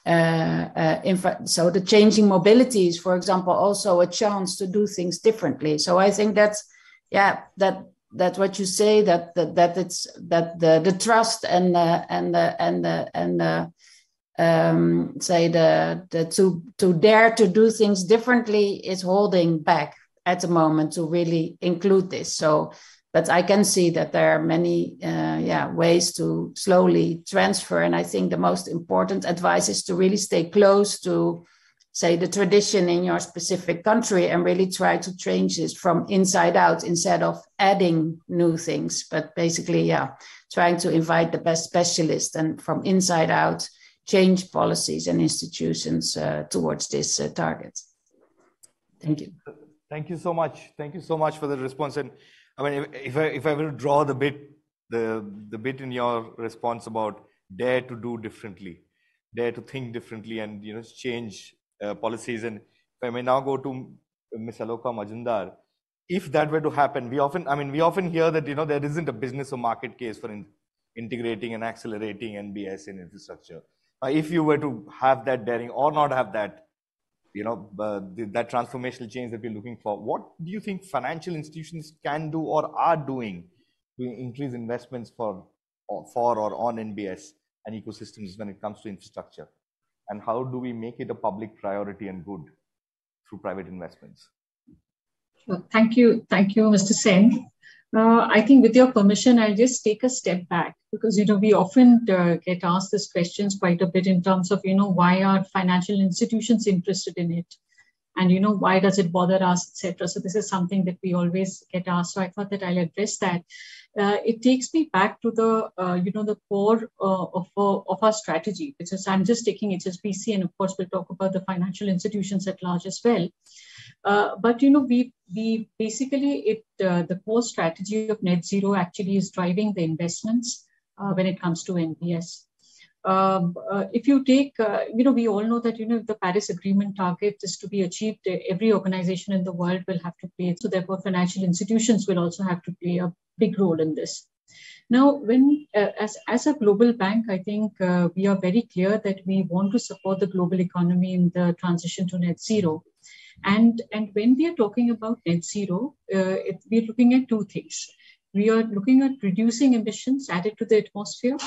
[SPEAKER 6] uh, uh, infra- so the changing mobility is for example also a chance to do things differently so i think that's yeah that that what you say that that, that it's that the the trust and the and the and the and the um, say the the to to dare to do things differently is holding back at the moment to really include this. So, but I can see that there are many uh, yeah ways to slowly transfer, and I think the most important advice is to really stay close to say the tradition in your specific country and really try to change this from inside out instead of adding new things. But basically yeah trying to invite the best specialists and from inside out change policies and institutions uh, towards this uh, target. Thank you.
[SPEAKER 2] Thank you so much. Thank you so much for the response. And i mean if, i if i were to draw the bit the the bit in your response about dare to do differently dare to think differently and you know change uh, policies. And if I may now go to Ms. Aloka Majumdar, if that were to happen, we often, I mean, we often hear that, you know, there isn't a business or market case for in, integrating and accelerating NBS in infrastructure. Uh, if you were to have that daring or not have that, you know, uh, the, that transformational change that we're looking for, what do you think financial institutions can do or are doing to increase investments for, or, for or on NBS and ecosystems when it comes to infrastructure? and how do we make it a public priority and good through private investments?
[SPEAKER 7] Thank you. Thank you, Mr. Sen. Uh, I think with your permission, I'll just take a step back because, you know, we often uh, get asked these questions quite a bit in terms of, you know, why are financial institutions interested in it? And, you know, why does it bother us, etc. So this is something that we always get asked. So I thought that I'll address that uh, it takes me back to the uh, you know the core uh, of uh, of our strategy which is i'm just taking hsbc and of course we'll talk about the financial institutions at large as well uh, but you know we we basically it uh, the core strategy of net zero actually is driving the investments when it comes to nbs um, if you take, you know, we all know that, you know, the Paris Agreement target is to be achieved, every organization in the world will have to play. So therefore, financial institutions will also have to play a big role in this. Now, when uh, as, as a global bank, I think uh, we are very clear that we want to support the global economy in the transition to net zero. And, and when we are talking about net zero, uh, it, we're looking at two things. We are looking at reducing emissions added to the atmosphere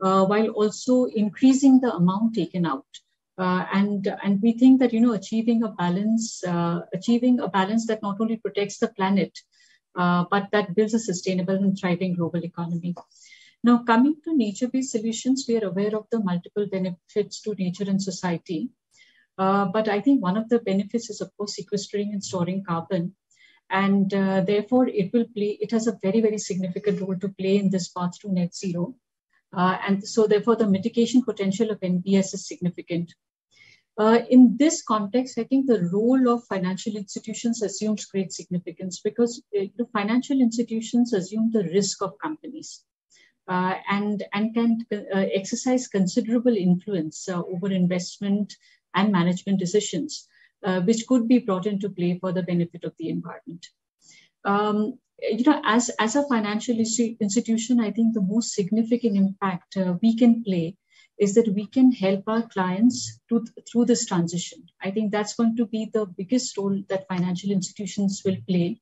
[SPEAKER 7] uh, while also increasing the amount taken out. Uh, and and we think that you know achieving a balance, uh, achieving a balance that not only protects the planet, uh, but that builds a sustainable and thriving global economy. Now, coming to nature-based solutions, we are aware of the multiple benefits to nature and society. Uh, but I think one of the benefits is, of course, sequestering and storing carbon. And uh, therefore, it will play, it has a very, very significant role to play in this path to net zero. Uh, and so therefore the mitigation potential of NBS is significant. Uh, in this context, I think the role of financial institutions assumes great significance because uh, the financial institutions assume the risk of companies uh, and, and can uh, exercise considerable influence uh, over investment and management decisions, which could be brought into play for the benefit of the environment. Um, you know, as, as a financial institution, I think the most significant impact uh, we can play is that we can help our clients to, through this transition. I think that's going to be the biggest role that financial institutions will play.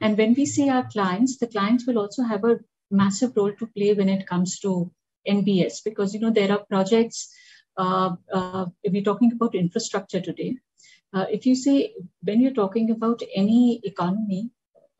[SPEAKER 7] And when we say our clients, the clients will also have a massive role to play when it comes to NBS, because you know there are projects. Uh, uh, if we're talking about infrastructure today, uh, if you say when you're talking about any economy,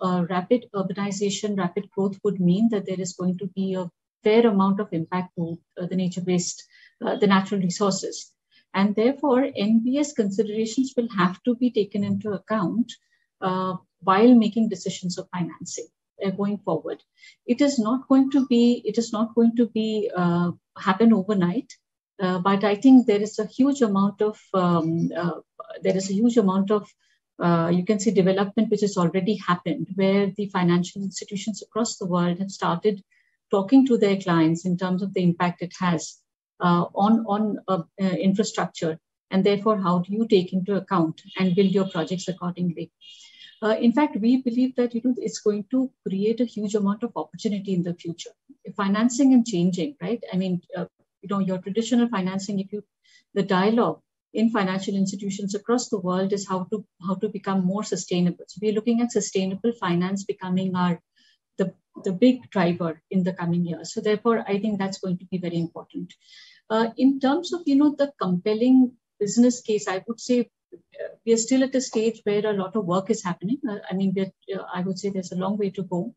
[SPEAKER 7] uh, rapid urbanization, rapid growth would mean that there is going to be a fair amount of impact to uh, the nature-based, uh, the natural resources. And therefore, NBS considerations will have to be taken into account uh, while making decisions of financing uh, going forward. It is not going to be, it is not going to be uh, happen overnight. but I think there is a huge amount of um, there is a huge amount of uh, you can see development which has already happened, where the financial institutions across the world have started talking to their clients in terms of the impact it has uh, on, on uh, uh infrastructure, and therefore how do you take into account and build your projects accordingly. Uh, in fact, we believe that you know, it's going to create a huge amount of opportunity in the future. Financing and changing, right? I mean, uh, you know, your traditional financing, if you the dialogue in financial institutions across the world is how to how to become more sustainable. So we're looking at sustainable finance becoming our the big driver in the coming years. So therefore, I think that's going to be very important. Uh, in terms of you know the compelling business case, I would say uh, we are still at a stage where a lot of work is happening. Uh, I mean, uh, I would say there's a long way to go.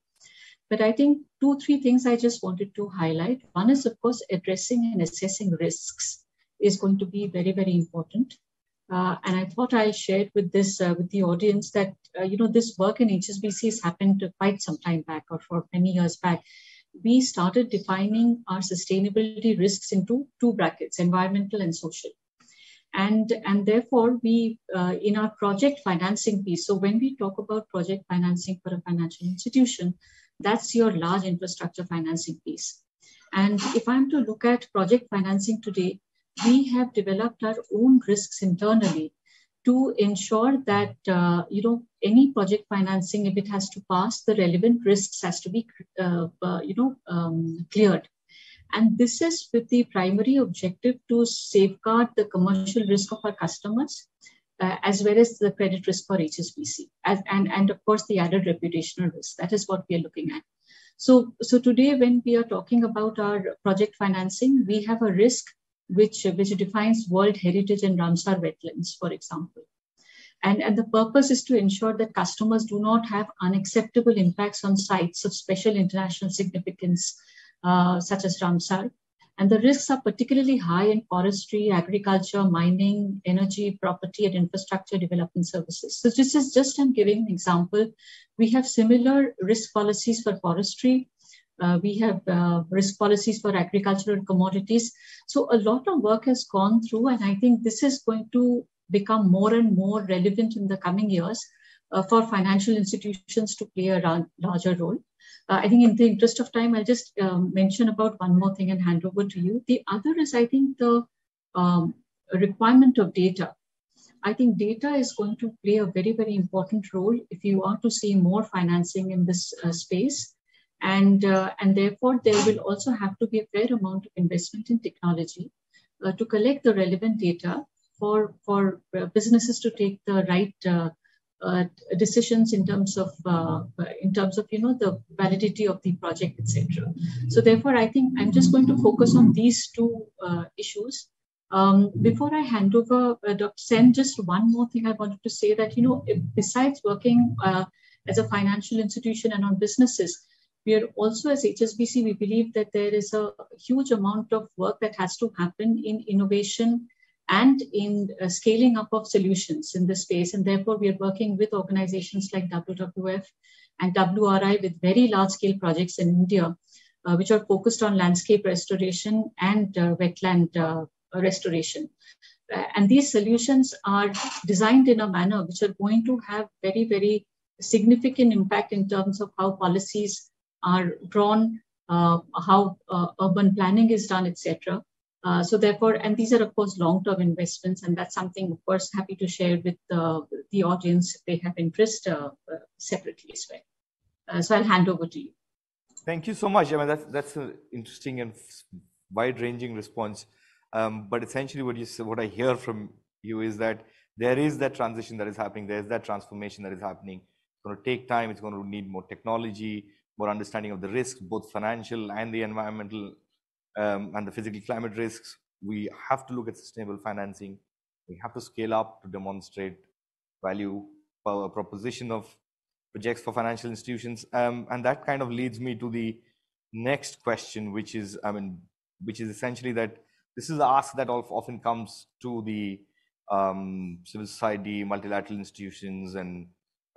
[SPEAKER 7] But I think two, three things I just wanted to highlight. One is, of course, addressing and assessing risks is going to be very, very important. Uh, and I thought I'll share with this uh, with the audience that uh, you know this work in HSBC has happened quite some time back, or for many years back. We started defining our sustainability risks into two brackets: environmental and social and and therefore we uh, in our project financing piece so when we talk about project financing for a financial institution that's your large infrastructure financing piece and if i'm to look at project financing today we have developed our own risks internally to ensure that uh, you know any project financing if it has to pass the relevant risks has to be uh, uh you know um, cleared and this is with the primary objective to safeguard the commercial risk of our customers, uh, as well as the credit risk for HSBC, as, and, and of course the added reputational risk. That is what we are looking at. So, so today when we are talking about our project financing, we have a risk which, which defines World Heritage and Ramsar wetlands, for example. And, and the purpose is to ensure that customers do not have unacceptable impacts on sites of special international significance uh, such as Ramsar. And the risks are particularly high in forestry, agriculture, mining, energy, property, and infrastructure development services. So this is just I'm giving an example. We have similar risk policies for forestry. Uh, we have uh, risk policies for agricultural commodities. So a lot of work has gone through, and I think this is going to become more and more relevant in the coming years uh, for financial institutions to play a larger role. Uh, I think in the interest of time, I'll just um, mention about one more thing and hand over to you. The other is, I think, the um, requirement of data. I think data is going to play a very, very important role if you want to see more financing in this uh, space. And, uh, and therefore, there will also have to be a fair amount of investment in technology uh, to collect the relevant data for, for uh, businesses to take the right uh, uh, decisions in terms of uh, in terms of you know the validity of the project etc so therefore i think i'm just going to focus on these two uh, issues. Um, before i hand over uh, dr sen just one more thing i wanted to say that you know besides working uh, as a financial institution and on businesses we are also as hsbc we believe that there is a huge amount of work that has to happen in innovation and in uh, scaling up of solutions in this space. And therefore, we are working with organizations like WWF and WRI with very large scale projects in India, uh, which are focused on landscape restoration and uh, wetland uh, restoration. Uh, and these solutions are designed in a manner which are going to have very, very significant impact in terms of how policies are drawn, uh, how urban planning is done, etc. Uh, so therefore, and these are of course long-term investments, and that's something, of course, happy to share with uh, the audience if they have interest uh, uh separately as well. Uh, so I'll hand over to you.
[SPEAKER 2] Thank you so much. I mean, that's that's an interesting and wide-ranging response. Um, but essentially, what you what I hear from you is that there is that transition that is happening. There is that transformation that is happening. It's going to take time. It's going to need more technology, more understanding of the risks, both financial and the environmental um, and the physical climate risks, we have to look at sustainable financing. We have to scale up to demonstrate value proposition of projects for financial institutions. Um, and that kind of leads me to the next question, which is, I mean, which is essentially that this is the ask that often comes to the um, civil society, multilateral institutions, and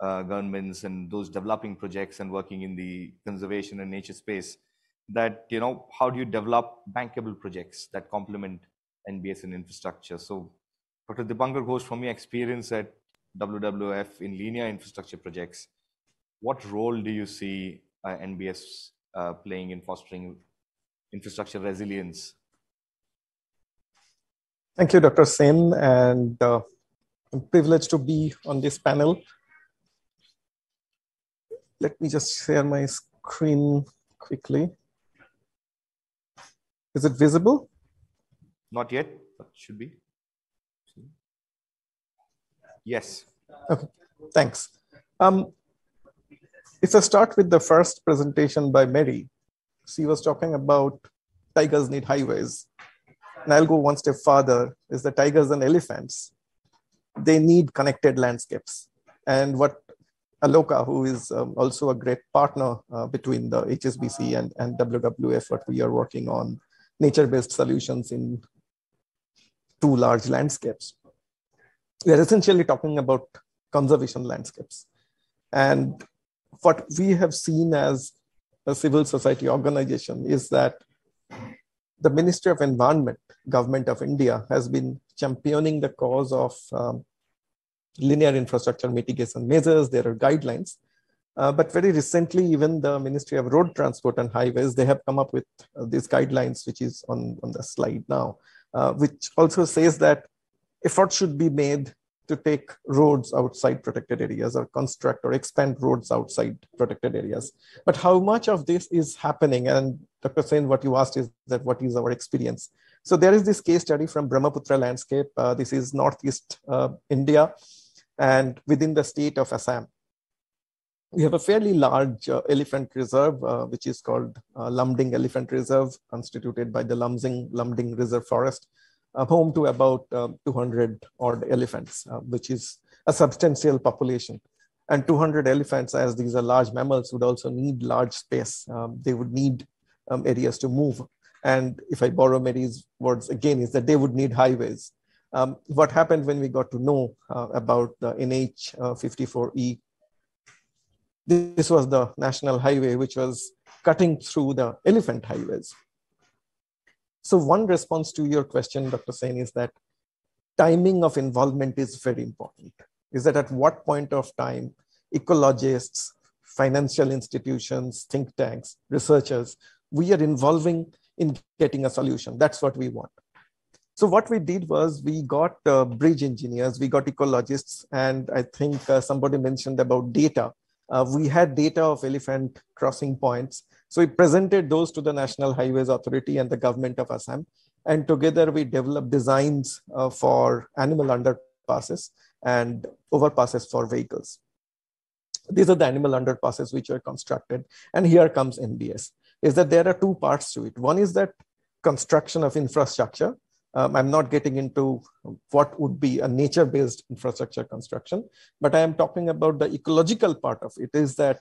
[SPEAKER 2] uh, governments, and those developing projects and working in the conservation and nature space that you know how do you develop bankable projects that complement NBS and infrastructure. So, Dr. Dipankar Ghosh, from your experience at WWF in linear infrastructure projects, what role do you see uh, NBS uh, playing in fostering infrastructure resilience?
[SPEAKER 8] Thank you, Dr. Sen, and uh, I'm privileged to be on this panel. Let me just share my screen quickly. Is it visible?
[SPEAKER 2] Not yet, but should be. Yes.
[SPEAKER 8] Okay, thanks. Um, if I start with the first presentation by Mary, she was talking about tigers need highways. And I'll go one step further, is the tigers and elephants, they need connected landscapes. And what Aloka, who is um, also a great partner uh, between the HSBC and, and WWF, what we are working on nature-based solutions in two large landscapes. We are essentially talking about conservation landscapes. And what we have seen as a civil society organization is that the Ministry of Environment, Government of India, has been championing the cause of um, linear infrastructure mitigation measures. There are guidelines. Uh, but very recently, even the Ministry of Road Transport and Highways, they have come up with uh, these guidelines, which is on, on the slide now, uh, which also says that effort should be made to take roads outside protected areas or construct or expand roads outside protected areas. But how much of this is happening? And Dr. Sen, what you asked is that what is our experience? So there is this case study from Brahmaputra landscape. Uh, this is Northeast uh, India and within the state of Assam. We have a fairly large uh, elephant reserve, uh, which is called uh, Lumding Elephant Reserve, constituted by the Lumsing Lumding Reserve Forest uh, home to about uh, 200 odd elephants, uh, which is a substantial population. And 200 elephants, as these are large mammals, would also need large space. Um, they would need um, areas to move. And if I borrow Mary's words again, is that they would need highways. Um, what happened when we got to know uh, about the NH uh, 54E? This was the national highway, which was cutting through the elephant highways. So one response to your question, Dr. Sen, is that timing of involvement is very important. Is that at what point of time ecologists, financial institutions, think tanks, researchers, we are involving in getting a solution. That's what we want. So what we did was we got uh, bridge engineers, we got ecologists, and I think uh, somebody mentioned about data. Uh, we had data of elephant crossing points so we presented those to the National Highways Authority and the government of Assam. And together we developed designs uh, for animal underpasses and overpasses for vehicles. These are the animal underpasses which were constructed. And here comes NBS, is that there are two parts to it. One is that construction of infrastructure. Um, I'm not getting into what would be a nature-based infrastructure construction, but I am talking about the ecological part of it is that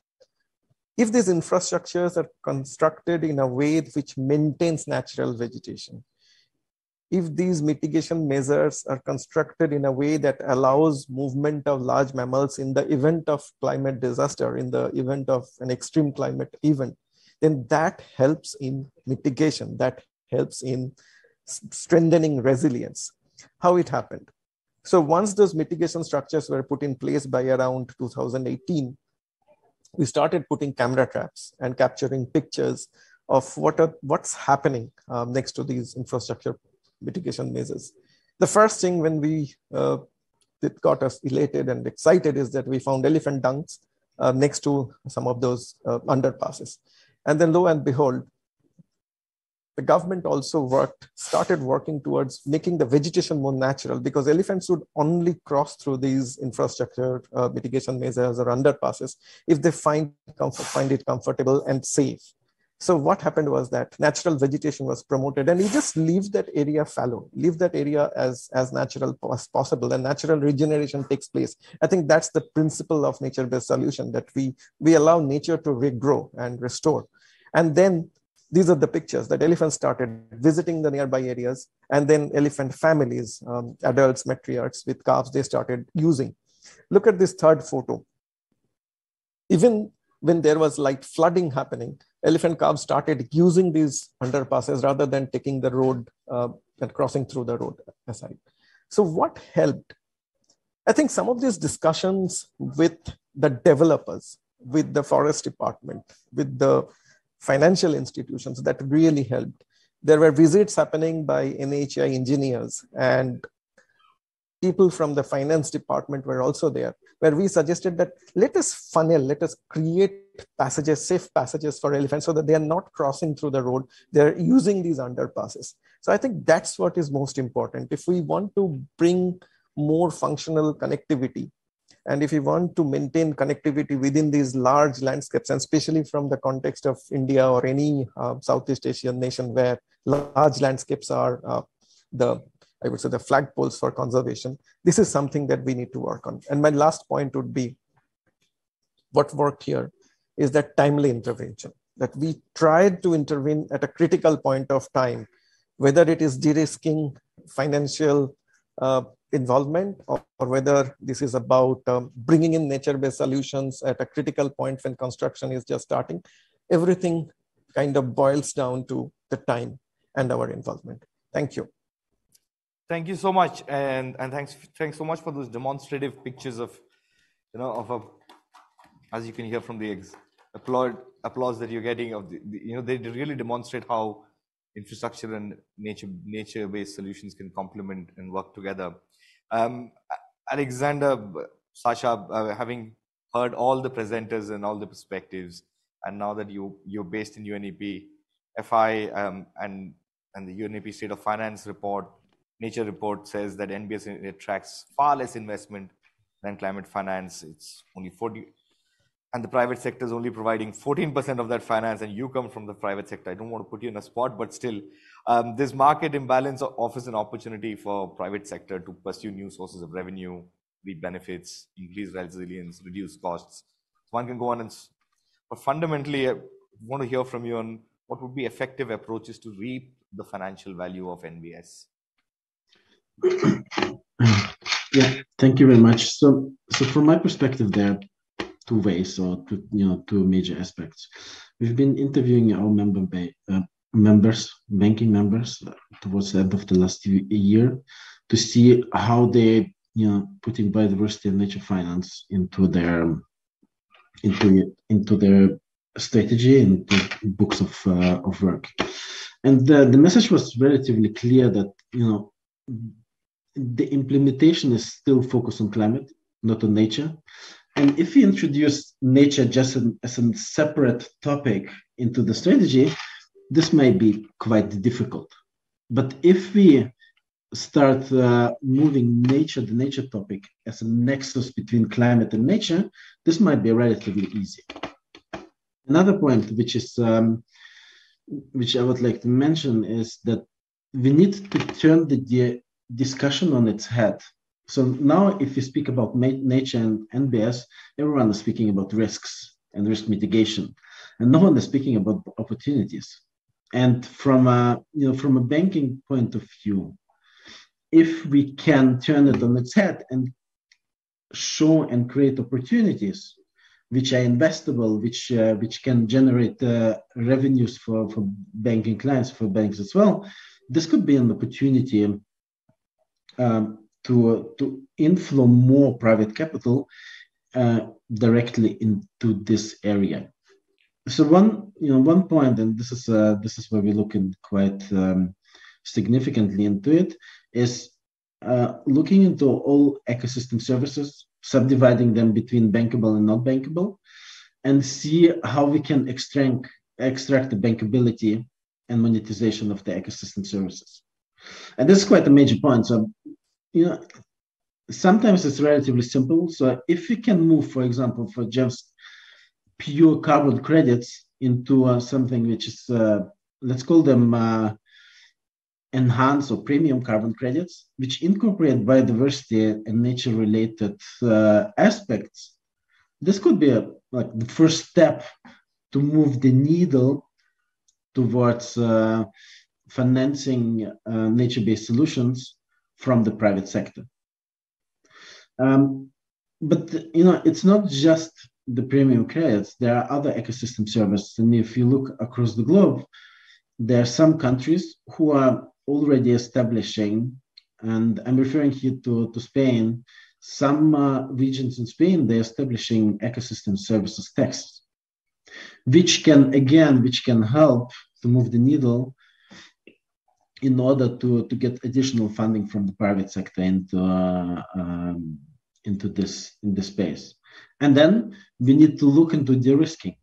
[SPEAKER 8] if these infrastructures are constructed in a way which maintains natural vegetation, if these mitigation measures are constructed in a way that allows movement of large mammals in the event of climate disaster, in the event of an extreme climate event, then that helps in mitigation, that helps in strengthening resilience. How it happened. So once those mitigation structures were put in place by around 2018, we started putting camera traps and capturing pictures of what are, what's happening um, next to these infrastructure mitigation measures. The first thing when we uh, got us elated and excited is that we found elephant dungs uh, next to some of those uh, underpasses. And then lo and behold, the government also worked, started working towards making the vegetation more natural because elephants would only cross through these infrastructure uh, mitigation measures or underpasses if they find, comfort, find it comfortable and safe. So what happened was that natural vegetation was promoted and you just leave that area fallow, leave that area as, as natural as possible and natural regeneration takes place. I think that's the principle of nature-based solution that we, we allow nature to regrow and restore. And then these are the pictures that elephants started visiting the nearby areas and then elephant families, um, adults, matriarchs with calves, they started using. Look at this third photo. Even when there was like flooding happening, elephant calves started using these underpasses rather than taking the road uh, and crossing through the road aside. So what helped? I think some of these discussions with the developers, with the forest department, with the financial institutions that really helped. There were visits happening by NHAI engineers and people from the finance department were also there, where we suggested that let us funnel, let us create passages, safe passages for elephants so that they are not crossing through the road, they're using these underpasses. So I think that's what is most important. If we want to bring more functional connectivity, And if we want to maintain connectivity within these large landscapes, and especially from the context of India or any uh, Southeast Asian nation where large landscapes are uh, the, I would say, the flagpoles for conservation, this is something that we need to work on. And my last point would be what worked here is that timely intervention, that we tried to intervene at a critical point of time, whether it is de-risking financial uh, involvement or, or, whether this is about um, bringing in nature-based solutions at a critical point when construction is just starting, everything kind of boils down to the time and our involvement. Thank you.
[SPEAKER 2] Thank you so much, and and thanks thanks so much for those demonstrative pictures of, you know, of a, as you can hear from the applaud applause that you're getting of the, the you know they really demonstrate how infrastructure and nature nature based solutions can complement and work together. Um, Alexander, Sasha, uh, having heard all the presenters and all the perspectives, and now that you you're based in UNEP, FI um, and and the UNEP State of Finance report, Nature report says that NBS attracts far less investment than climate finance. It's only 40, and the private sector is only providing 14% of that finance, and you come from the private sector. I don't want to put you in a spot, but still, um, this market imbalance offers an opportunity for private sector to pursue new sources of revenue, reap benefits, increase resilience, reduce costs. One can go on and, but fundamentally, I want to hear from you on what would be effective approaches to reap the financial value of NBS. (clears throat)
[SPEAKER 9] yeah, thank you very much. So, so from my perspective, there are two ways or two, you know, two major aspects. We've been interviewing our member ba- uh, members, banking members, towards the end of the last year, to see how they, you know, putting biodiversity and nature finance into their into into their strategy and books of uh, of work. And the, the message was relatively clear that you know the implementation is still focused on climate, not on nature. And if we introduce nature just as a separate topic into the strategy, this may be quite difficult. But if we start uh, moving nature, the nature topic, as a nexus between climate and nature, this might be relatively easy. Another point, which is um, which I would like to mention, is that we need to turn the discussion on its head. So now, if we speak about nature and NBS, everyone is speaking about risks and risk mitigation, and no one is speaking about opportunities. And from a you know from a banking point of view, if we can turn it on its head and show and create opportunities which are investable, which uh, which can generate uh, revenues for, for banking clients, for banks as well, this could be an opportunity um, to, to inflow more private capital uh, directly into this area. So one, you know, one point, and this is uh, this is where we're looking quite um, significantly into it, is uh, looking into all ecosystem services, subdividing them between bankable and not bankable, and see how we can extract extract the bankability and monetization of the ecosystem services. And this is quite a major point. So, you know, sometimes it's relatively simple. So if we can move, for example, for just pure carbon credits into uh, something which is, uh, let's call them uh, enhanced or premium carbon credits, which incorporate biodiversity and nature-related uh, aspects, this could be a, like the first step to move the needle towards uh, financing uh, nature-based solutions from the private sector. Um, but you know, it's not just the premium credits. There are other ecosystem services, and if you look across the globe, there are some countries who are already establishing, and I'm referring here to, to Spain. Some uh, regions in Spain they're establishing ecosystem services taxes, which can again, which can help to move the needle in order to, to get additional funding from the private sector into, uh, um, into this in this space. And then we need to look into de-risking.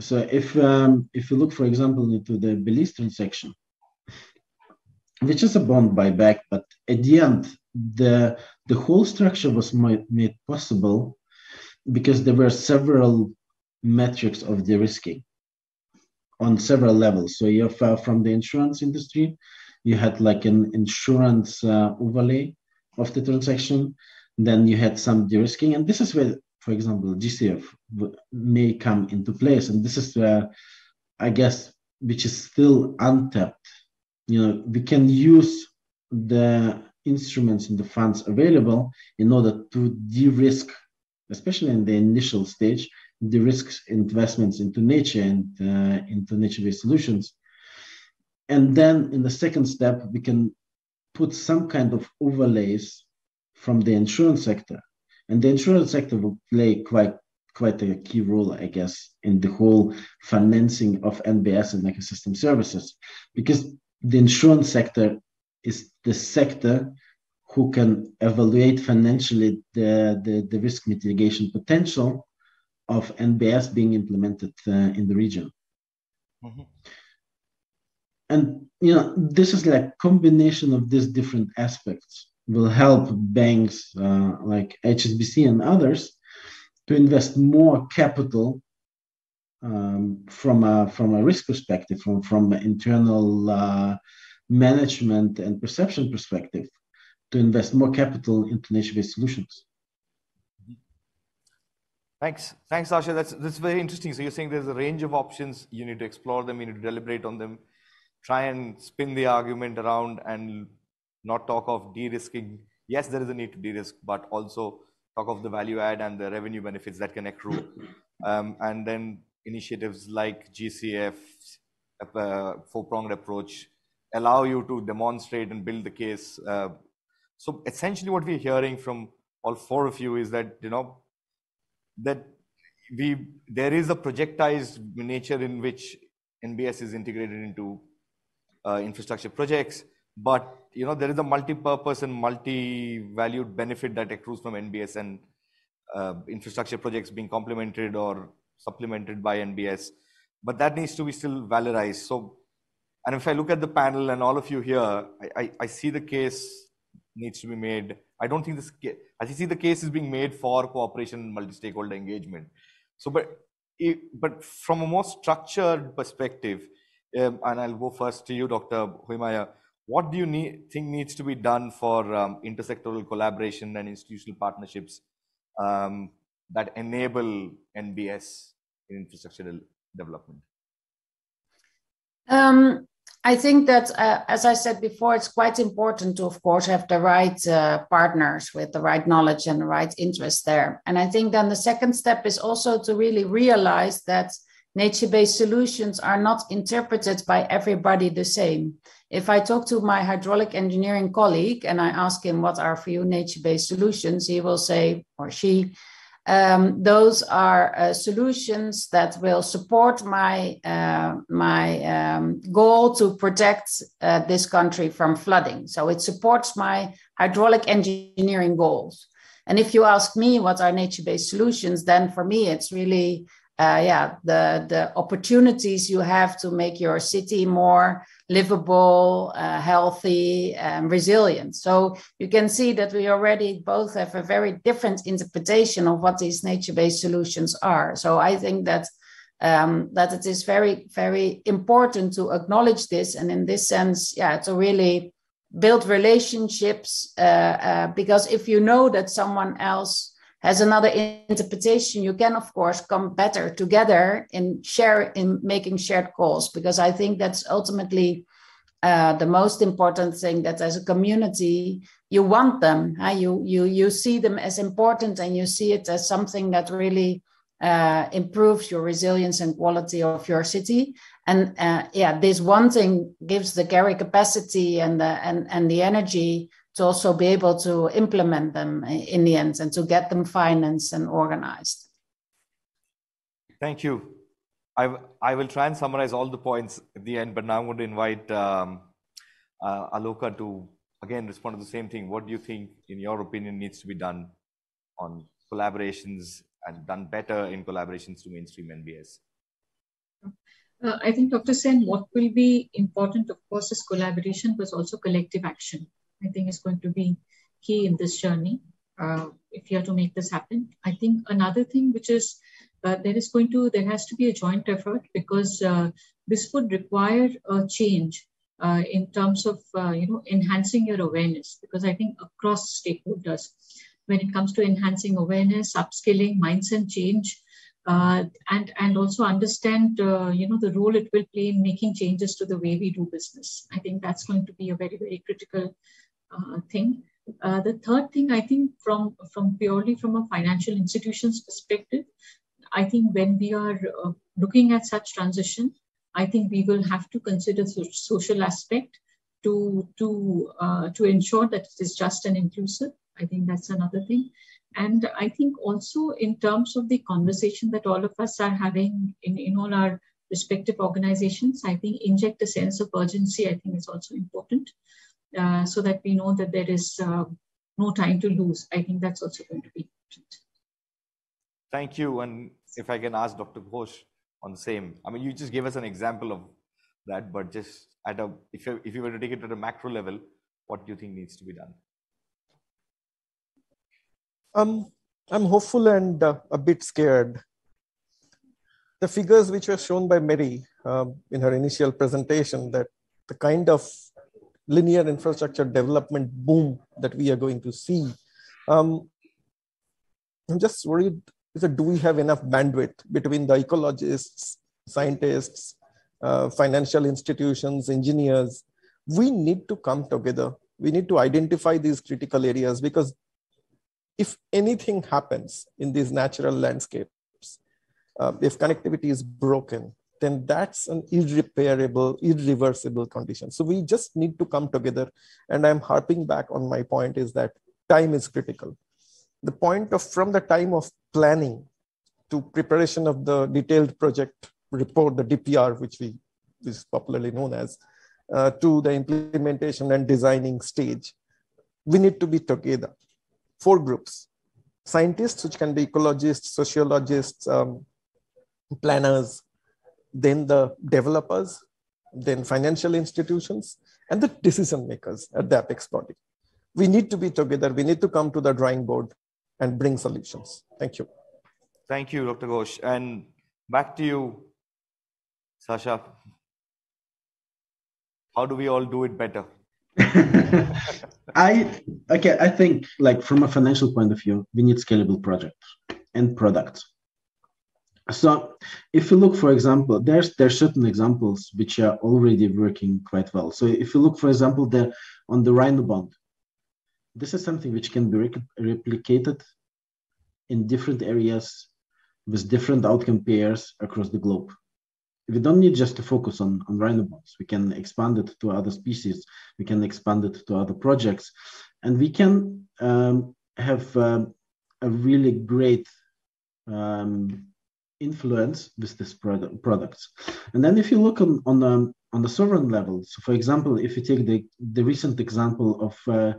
[SPEAKER 9] So if um, if you look, for example, into the Belize transaction, which is a bond buyback, but at the end, the the whole structure was made possible because there were several metrics of de-risking on several levels. So you have uh, from the insurance industry, you had like an insurance uh, overlay of the transaction. Then you had some de-risking, and this is where, for example, GCF may come into place. And this is where, I guess, which is still untapped. You know, we can use the instruments and the funds available in order to de-risk, especially in the initial stage, de-risk investments into nature and uh, into nature-based solutions. And then in the second step, we can put some kind of overlays from the insurance sector. And the insurance sector will play quite quite a key role, I guess, in the whole financing of NBS and ecosystem services, because the insurance sector is the sector who can evaluate financially the, the, the risk mitigation potential of NBS being implemented uh, in the region. Mm-hmm. And you know, this is like combination of these different aspects will help banks uh, like HSBC and others to invest more capital um, from a from a risk perspective, from from internal uh, management and perception perspective to invest more capital into nature-based solutions.
[SPEAKER 2] Thanks. Thanks, Asha. That's, that's very interesting. So you're saying there's a range of options. You need to explore them. You need to deliberate on them. Try and spin the argument around and not talk of de-risking. Yes, there is a need to de-risk, but also talk of the value add and the revenue benefits that can accrue. (coughs) Um, and then initiatives like GCF, uh, four-pronged approach, allow you to demonstrate and build the case. Uh, so essentially what we're hearing from all four of you is that, you know, that we there is a projectized nature in which NBS is integrated into uh, infrastructure projects, but you know there is a multi-purpose and multi-valued benefit that accrues from NBS and uh, infrastructure projects being complemented or supplemented by NBS, but that needs to be still valorized. So and if I look at the panel and all of you here, I, I, I see the case needs to be made. I don't think this, I see the case is being made for cooperation and multi-stakeholder engagement. So, but, but from a more structured perspective, um, and I'll go first to you, Dr. Huimaya, what do you need, think needs to be done for um, intersectoral collaboration and institutional partnerships um, that enable NBS in infrastructural development?
[SPEAKER 6] Um, I think that, uh, as I said before, it's quite important to, of course, have the right uh, partners with the right knowledge and the right interest there. And I think then the second step is also to really realize that nature based solutions are not interpreted by everybody the same. If I talk to my hydraulic engineering colleague and I ask him what are for you nature based solutions, he will say, or she, um, those are uh, solutions that will support my uh, my um, goal to protect uh, this country from flooding. So it supports my hydraulic engineering goals. And if you ask me what are nature-based solutions, then for me it's really uh, yeah the the opportunities you have to make your city more livable uh, healthy and resilient. So you can see that we already both have a very different interpretation of what these nature-based solutions are. So i think that um, that it is very very important to acknowledge this and in this sense yeah to really build relationships uh, uh because if you know that someone else has another interpretation, you can of course come better together in share in making shared goals because I think that's ultimately uh, the most important thing that as a community you want them huh? you you you see them as important and you see it as something that really uh, improves your resilience and quality of your city and uh, yeah this one thing gives the carry capacity and the and and the energy to also be able to implement them in the end and to get them financed and organized.
[SPEAKER 2] Thank you. I, I will try and summarize all the points at the end, but now I'm going to invite um, uh, Aloka to again respond to the same thing. What do you think, in your opinion, needs to be done on collaborations and done better in collaborations to mainstream NBS?
[SPEAKER 7] Uh, I think, Dr. Sen, what will be important, of course, is collaboration, but also collective action. I think is going to be key in this journey uh, if you are to make this happen. I think another thing which is uh, there is going to there has to be a joint effort because uh, this would require a change uh, in terms of uh, you know enhancing your awareness because I think across stakeholders when it comes to enhancing awareness, upskilling, mindset change. Uh, and and also understand you know the role it will play in making changes to the way we do business. I think that's going to be a very very critical thing. Uh, the third thing, I think, from from purely from a financial institutions perspective, I think when we are uh, looking at such transition, I think we will have to consider social aspect to to uh, to ensure that it is just and inclusive. I think that's another thing. And I think also in terms of the conversation that all of us are having in, in all our respective organizations, I think inject a sense of urgency, I think is also important. Uh, so that we know that there is uh, no time to lose. I think that's also going to be important.
[SPEAKER 2] Thank you. And if I can ask Dr. Ghosh on the same, I mean, you just gave us an example of that, but just at a, if you, if you were to take it at a macro level, what do you think needs to be done?
[SPEAKER 8] Um, I'm hopeful and uh, a bit scared. The figures which were shown by Mary um, in her initial presentation that the kind of linear infrastructure development boom that we are going to see. Um, I'm just worried, do we have enough bandwidth between the ecologists, scientists, uh, financial institutions, engineers? We need to come together. We need to identify these critical areas because if anything happens in these natural landscapes, uh, if connectivity is broken, then that's an irreparable, irreversible condition. So we just need to come together. And I'm harping back on my point is that time is critical. The point of from the time of planning to preparation of the detailed project report, the DPR, which we is popularly known as, uh, to the implementation and designing stage, we need to be together. Four groups: scientists, which can be ecologists, sociologists, um, planners, then the developers, then financial institutions, and the decision makers at the apex body. We need to be together. We need to come to the drawing board and bring solutions. Thank you.
[SPEAKER 2] Thank you, Dr. Ghosh. And back to you, Sasha. How do we all do it better? (laughs)
[SPEAKER 9] I okay. I think like from a financial point of view, we need scalable projects and products. So if you look, for example, there's there's certain examples which are already working quite well. So if you look, for example, there on the Rhino bond, this is something which can be replicated in different areas with different outcome pairs across the globe. We don't need just to focus on, on Rhino bonds. We can expand it to other species. We can expand it to other projects. And we can um, have um, a really great um, influence with this product, products. And then if you look on, on, the, on the sovereign level, so for example, if you take the, the recent example of uh,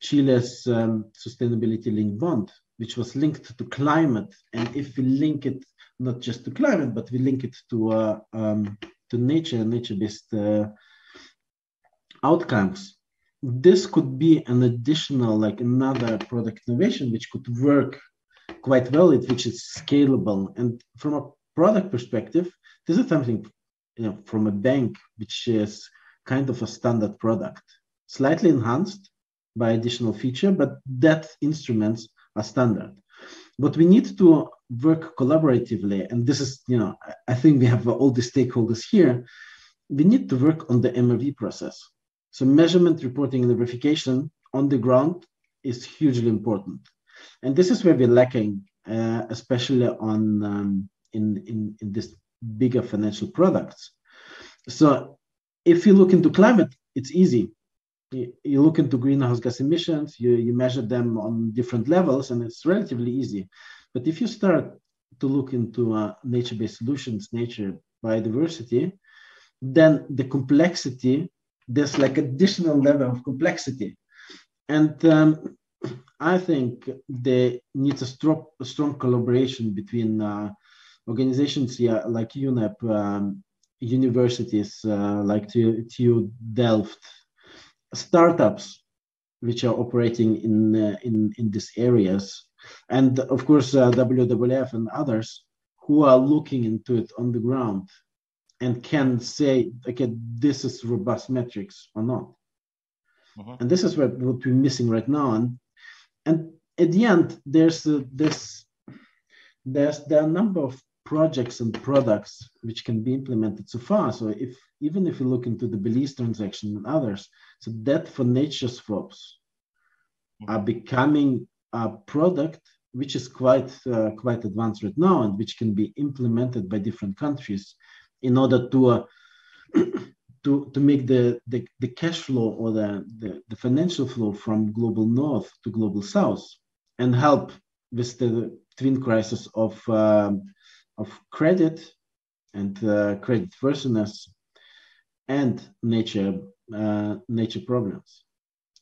[SPEAKER 9] Chile's um, sustainability linked bond, which was linked to climate, and if we link it not just to climate, but we link it to uh, um, to nature, nature-based uh, outcomes, this could be an additional, like another product innovation, which could work quite valid, which is scalable. And from a product perspective, this is something you know, from a bank, which is kind of a standard product, slightly enhanced by additional feature, but that instruments are standard. But we need to work collaboratively, and this is, you know, I think we have all the stakeholders here. We need to work on the MRV process. So measurement, reporting, and verification on the ground is hugely important and this is where we're lacking, uh, especially on um, in, in in this bigger financial products. So if you look into climate, it's easy. You, you look into greenhouse gas emissions, you, you measure them on different levels, and it's relatively easy. But if you start to look into uh, nature-based solutions, nature biodiversity, then the complexity, there's like additional level of complexity. And um, I think there needs a strong, a strong collaboration between uh, organizations yeah, like UNEP, um, universities uh, like TU, Delft, startups which are operating in uh, in in these areas, and of course uh, WWF and others who are looking into it on the ground and can say, okay, this is robust metrics or not. Mm-hmm. And this is what, what we're missing right now. And and at the end, there's a, this there's there are a number of projects and products which can be implemented so far. So if even if you look into the Belize transaction and others, so debt for nature swaps are becoming a product which is quite uh, quite advanced right now and which can be implemented by different countries in order to uh, (clears throat) to, to make the, the, the cash flow or the, the, the, financial flow from global north to global south and help with the twin crisis of, um, of credit and uh, credit worthiness and nature uh, nature problems.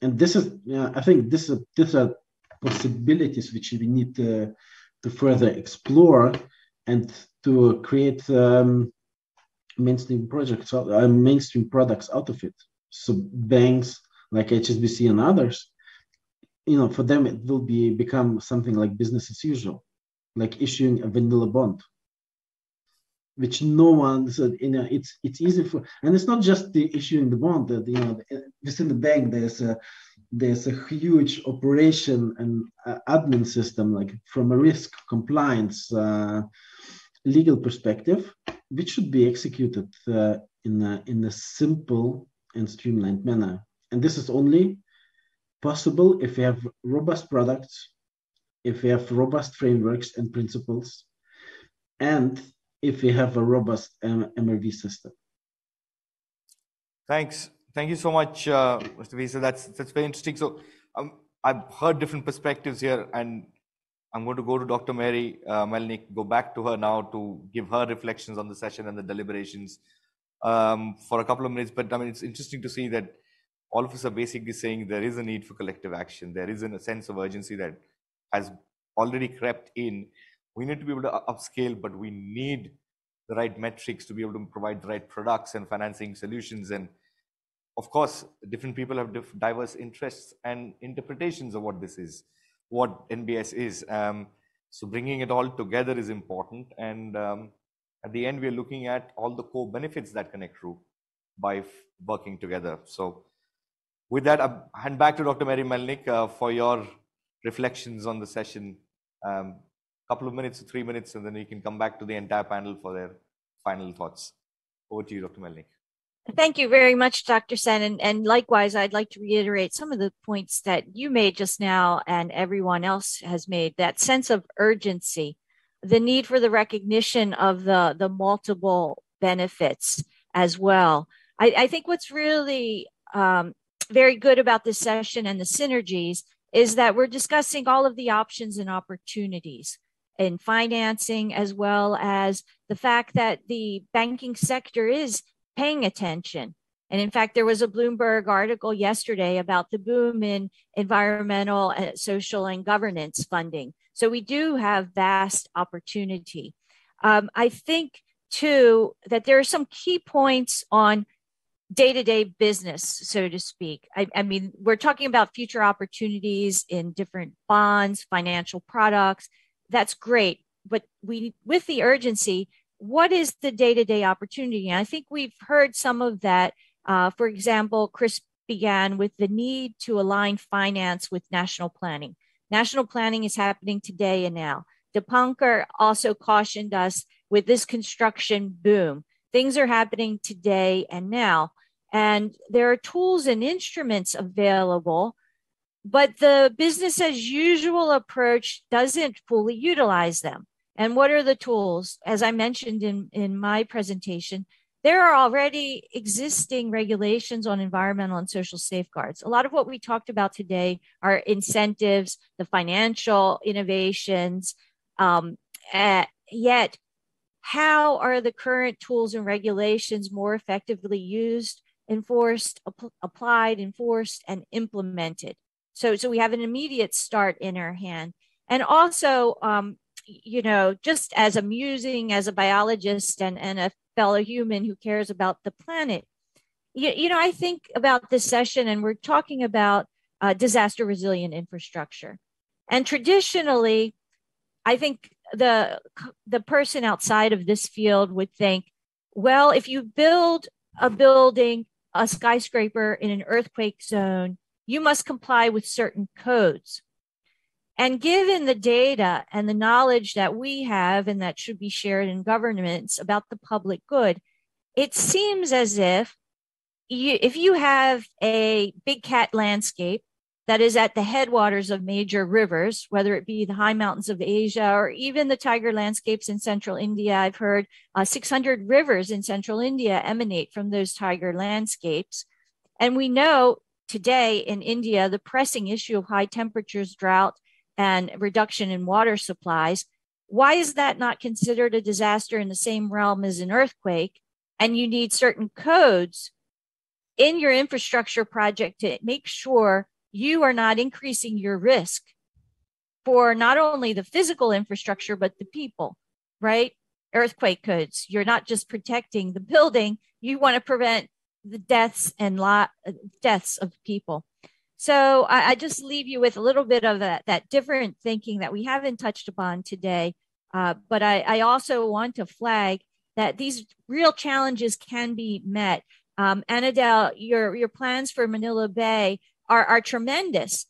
[SPEAKER 9] And this is, yeah, I think this is, these are possibilities which we need to, to further explore and to create um, mainstream projects, uh, mainstream products out of it. So banks like HSBC and others, you know, for them it will be become something like business as usual, like issuing a vanilla bond, which no one so you know it's it's easy for, and it's not just the issuing the bond. That you know, within the bank there's a there's a huge operation and uh, admin system, like from a risk compliance. Uh, legal perspective, which should be executed uh, in, a, in a simple and streamlined manner. And this is only possible if we have robust products, if we have robust frameworks and principles, and if we have a robust M- MRV system.
[SPEAKER 2] Thanks. Thank you so much, uh, Mr. Visa. That's that's very interesting. So um, I've heard different perspectives here, and I'm going to go to Dr. Mary uh, Melnick, go back to her now to give her reflections on the session and the deliberations um, for a couple of minutes. But I mean, it's interesting to see that all of us are basically saying there is a need for collective action. There is a sense of urgency that has already crept in. We need to be able to upscale, but we need the right metrics to be able to provide the right products and financing solutions. And of course, different people have diverse interests and interpretations of what this is what NBS is. Um, so bringing it all together is important. And um, at the end, we're looking at all the core benefits that can accrue by working together. So with that, I hand back to Dr. Mary Melnick uh, for your reflections on the session. A um, couple of minutes to three minutes, and then we can come back to the entire panel for their final thoughts. Over to you, Dr. Melnick.
[SPEAKER 3] Thank you very much, Dr. Sen. And, and, likewise, I'd like to reiterate some of the points that you made just now and everyone else has made that sense of urgency, the need for the recognition of the, the multiple benefits as well. I, I think what's really um, very good about this session and the synergies is that we're discussing all of the options and opportunities in financing, as well as the fact that the banking sector is paying attention. And in fact, there was a Bloomberg article yesterday about the boom in environmental, uh, social, and governance funding. So we do have vast opportunity. Um, I think, too, that there are some key points on day to day business, so to speak. I, I, mean, we're talking about future opportunities in different bonds, financial products. That's great. But we, with the urgency, what is the day to day opportunity? And I think we've heard some of that. Uh, for example, Chris began with the need to align finance with national planning. National planning is happening today and now. Dipankar also cautioned us with this construction boom. Things are happening today and now. And there are tools and instruments available, but the business as usual approach doesn't fully utilize them. And what are the tools? As I mentioned in, in my presentation, there are already existing regulations on environmental and social safeguards. A lot of what we talked about today are incentives, the financial innovations. Um, uh, yet, how are the current tools and regulations more effectively used, enforced, ap- applied, enforced, and implemented? So, so we have an immediate start in our hand. And also, um, you know, just as amusing as a biologist and, and a fellow human who cares about the planet, you, you know, I think about this session and we're talking about uh, disaster resilient infrastructure. And traditionally, I think the the person outside of this field would think, well, if you build a building, a skyscraper in an earthquake zone, you must comply with certain codes. And given the data and the knowledge that we have and that should be shared in governments about the public good, it seems as if you, if you have a big cat landscape that is at the headwaters of major rivers, whether it be the high mountains of Asia or even the tiger landscapes in central India. I've heard uh, 600 rivers in central India emanate from those tiger landscapes. And we know today in India, the pressing issue of high temperatures, drought, and reduction in water supplies. Why is that not considered a disaster in the same realm as an earthquake? And you need certain codes in your infrastructure project to make sure you are not increasing your risk for not only the physical infrastructure, but the people, right? Earthquake codes. You're not just protecting the building, you want to prevent the deaths and lot, deaths of people. So I, I, just leave you with a little bit of that, that different thinking that we haven't touched upon today. Uh, but I, I also want to flag that these real challenges can be met. Um, Annadel, your, your plans for Manila Bay are, are tremendous.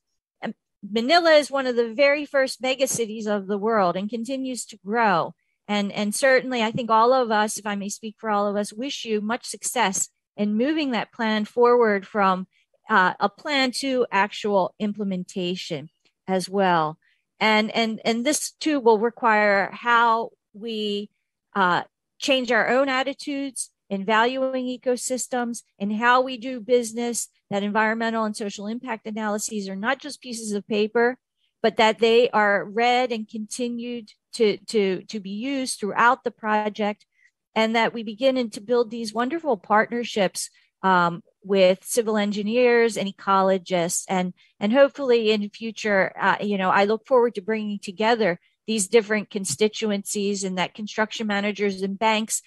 [SPEAKER 3] Manila is one of the very first mega cities of the world and continues to grow. And, and certainly, I think all of us, if I may speak for all of us, wish you much success in moving that plan forward from uh, a plan to actual implementation as well. And, and, and this too will require how we uh, change our own attitudes in valuing ecosystems and how we do business that environmental and social impact analyses are not just pieces of paper but that they are read and continued to, to, to be used throughout the project and that we begin to build these wonderful partnerships um, with civil engineers and ecologists and and hopefully in future uh, you know i look forward to bringing together these different constituencies and that construction managers and banks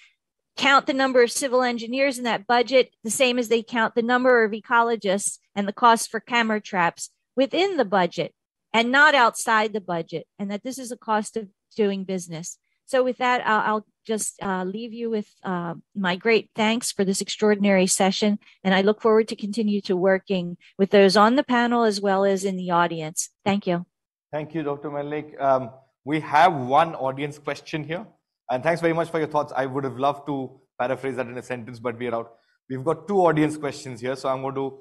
[SPEAKER 3] count the number of civil engineers in that budget the same as they count the number of ecologists and the cost for camera traps within the budget and not outside the budget and that this is a cost of doing business. So with that i'll, I'll just uh, leave you with uh, my great thanks for this extraordinary session and i look forward to continue to working with those on the panel as well as in the audience thank you
[SPEAKER 2] thank you dr Melik. Um, we have one audience question here and thanks very much for your thoughts. I would have loved to paraphrase that in a sentence, but we are out. We've got two audience questions here, so I'm going to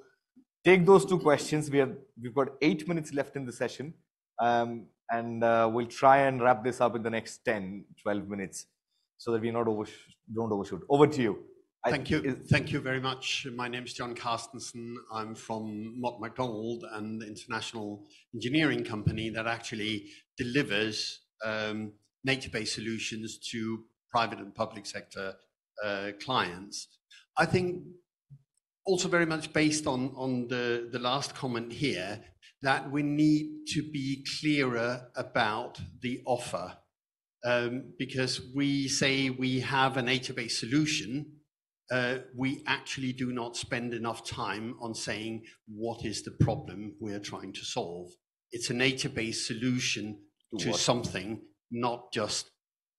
[SPEAKER 2] take those two questions. We have we've got eight minutes left in the session, um, and uh, we'll try and wrap this up in the next 10, 12 minutes, so that we not over don't overshoot. Over to you.
[SPEAKER 10] Thank you. Thank you very much. My name is John Carstensen. I'm from Mott MacDonald, an international engineering company that actually delivers um, nature-based solutions to private and public sector uh, clients. I think also very much based on, on the, the last comment here, that we need to be clearer about the offer. Um, because we say we have a nature-based solution, uh, we actually do not spend enough time on saying what is the problem we're trying to solve. It's a nature-based solution to, to something not just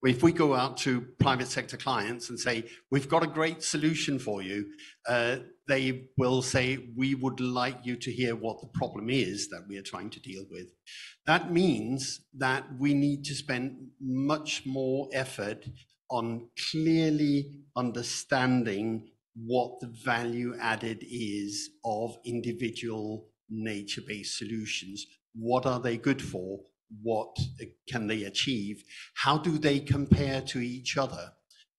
[SPEAKER 10] if we go out to private sector clients and say, we've got a great solution for you, uh, they will say, we would like you to hear what the problem is that we are trying to deal with. That means that we need to spend much more effort on clearly understanding what the value added is of individual nature based solutions. What are they good for? What can they achieve how do they compare to each other?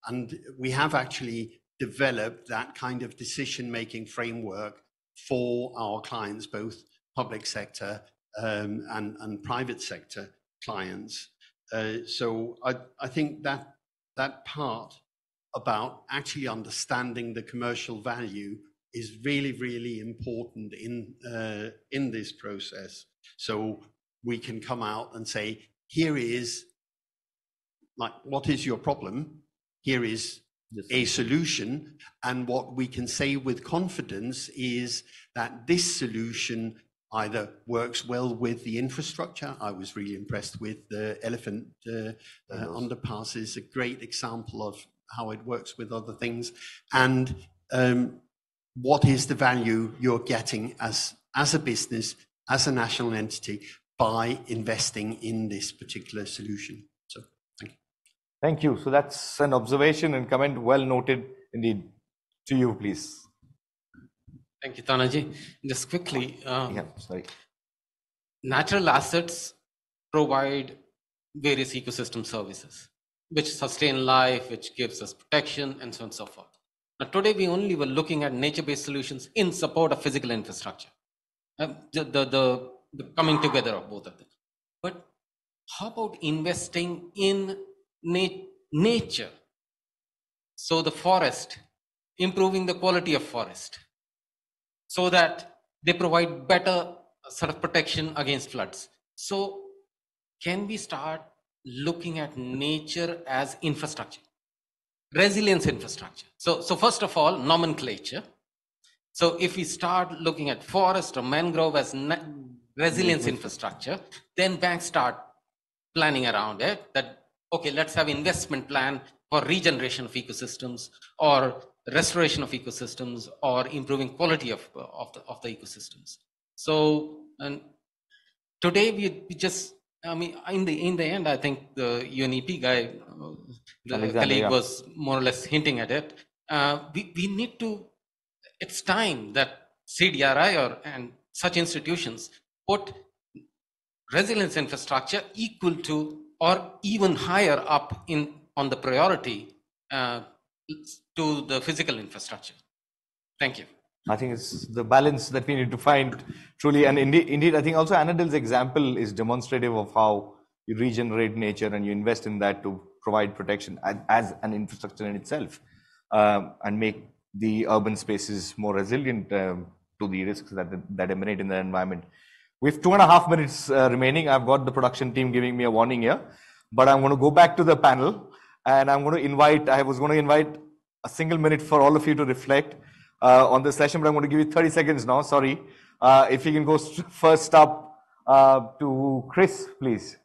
[SPEAKER 10] And we have actually developed that kind of decision making framework for our clients both public sector um, and, and private sector clients. Uh, so I, I think that that part about actually understanding the commercial value is really really important in uh, in this process. So we can come out and say, here is like, what is your problem? Here is a solution. And what we can say with confidence is that this solution either works well with the infrastructure. I was really impressed with the elephant uh, uh, underpasses, a great example of how it works with other things. And um, what is the value you're getting as, as a business, as a national entity, by investing in this particular solution? So, thank you.
[SPEAKER 2] Thank you. So that's an observation and comment well noted indeed. To you, please.
[SPEAKER 11] Thank you, Tanaji. Just quickly, um,
[SPEAKER 2] Yeah, sorry.
[SPEAKER 11] natural assets provide various ecosystem services, which sustain life, which gives us protection, and so on and so forth. Now, today we only were looking at nature-based solutions in support of physical infrastructure, uh, the, the, the, the coming together of both of them. But how about investing in na- nature? So the forest, improving the quality of forest, so that they provide better sort of protection against floods. So, can we start looking at nature as infrastructure, resilience infrastructure? So, so first of all, nomenclature. So, if we start looking at forest or mangrove as na- resilience infrastructure, then banks start planning around it. That okay, let's have investment plan for regeneration of ecosystems or restoration of ecosystems or improving quality of, of, the, of the ecosystems. So, and today we, we just, I mean, in the, in the end, I think the UNEP guy, uh, the
[SPEAKER 2] Alexander,
[SPEAKER 11] colleague
[SPEAKER 2] yeah.
[SPEAKER 11] was more or less hinting at it. Uh, we, we need to, it's time that CDRI or, and such institutions put resilience infrastructure equal to or even higher up in on the priority uh, to the physical infrastructure. Thank you.
[SPEAKER 2] I think it's the balance that we need to find truly. And indeed, indeed, I think also Annadel's example is demonstrative of how you regenerate nature and you invest in that to provide protection as, as an infrastructure in itself um, and make the urban spaces more resilient um, to the risks that, that emanate in the environment. We have two and a half minutes uh, remaining. I've got the production team giving me a warning here, but I'm going to go back to the panel and I'm going to invite, I was going to invite a single minute for all of you to reflect uh, on the session, but I'm going to give you 30 seconds now. Sorry. Uh, if you can go first up to Chris, please.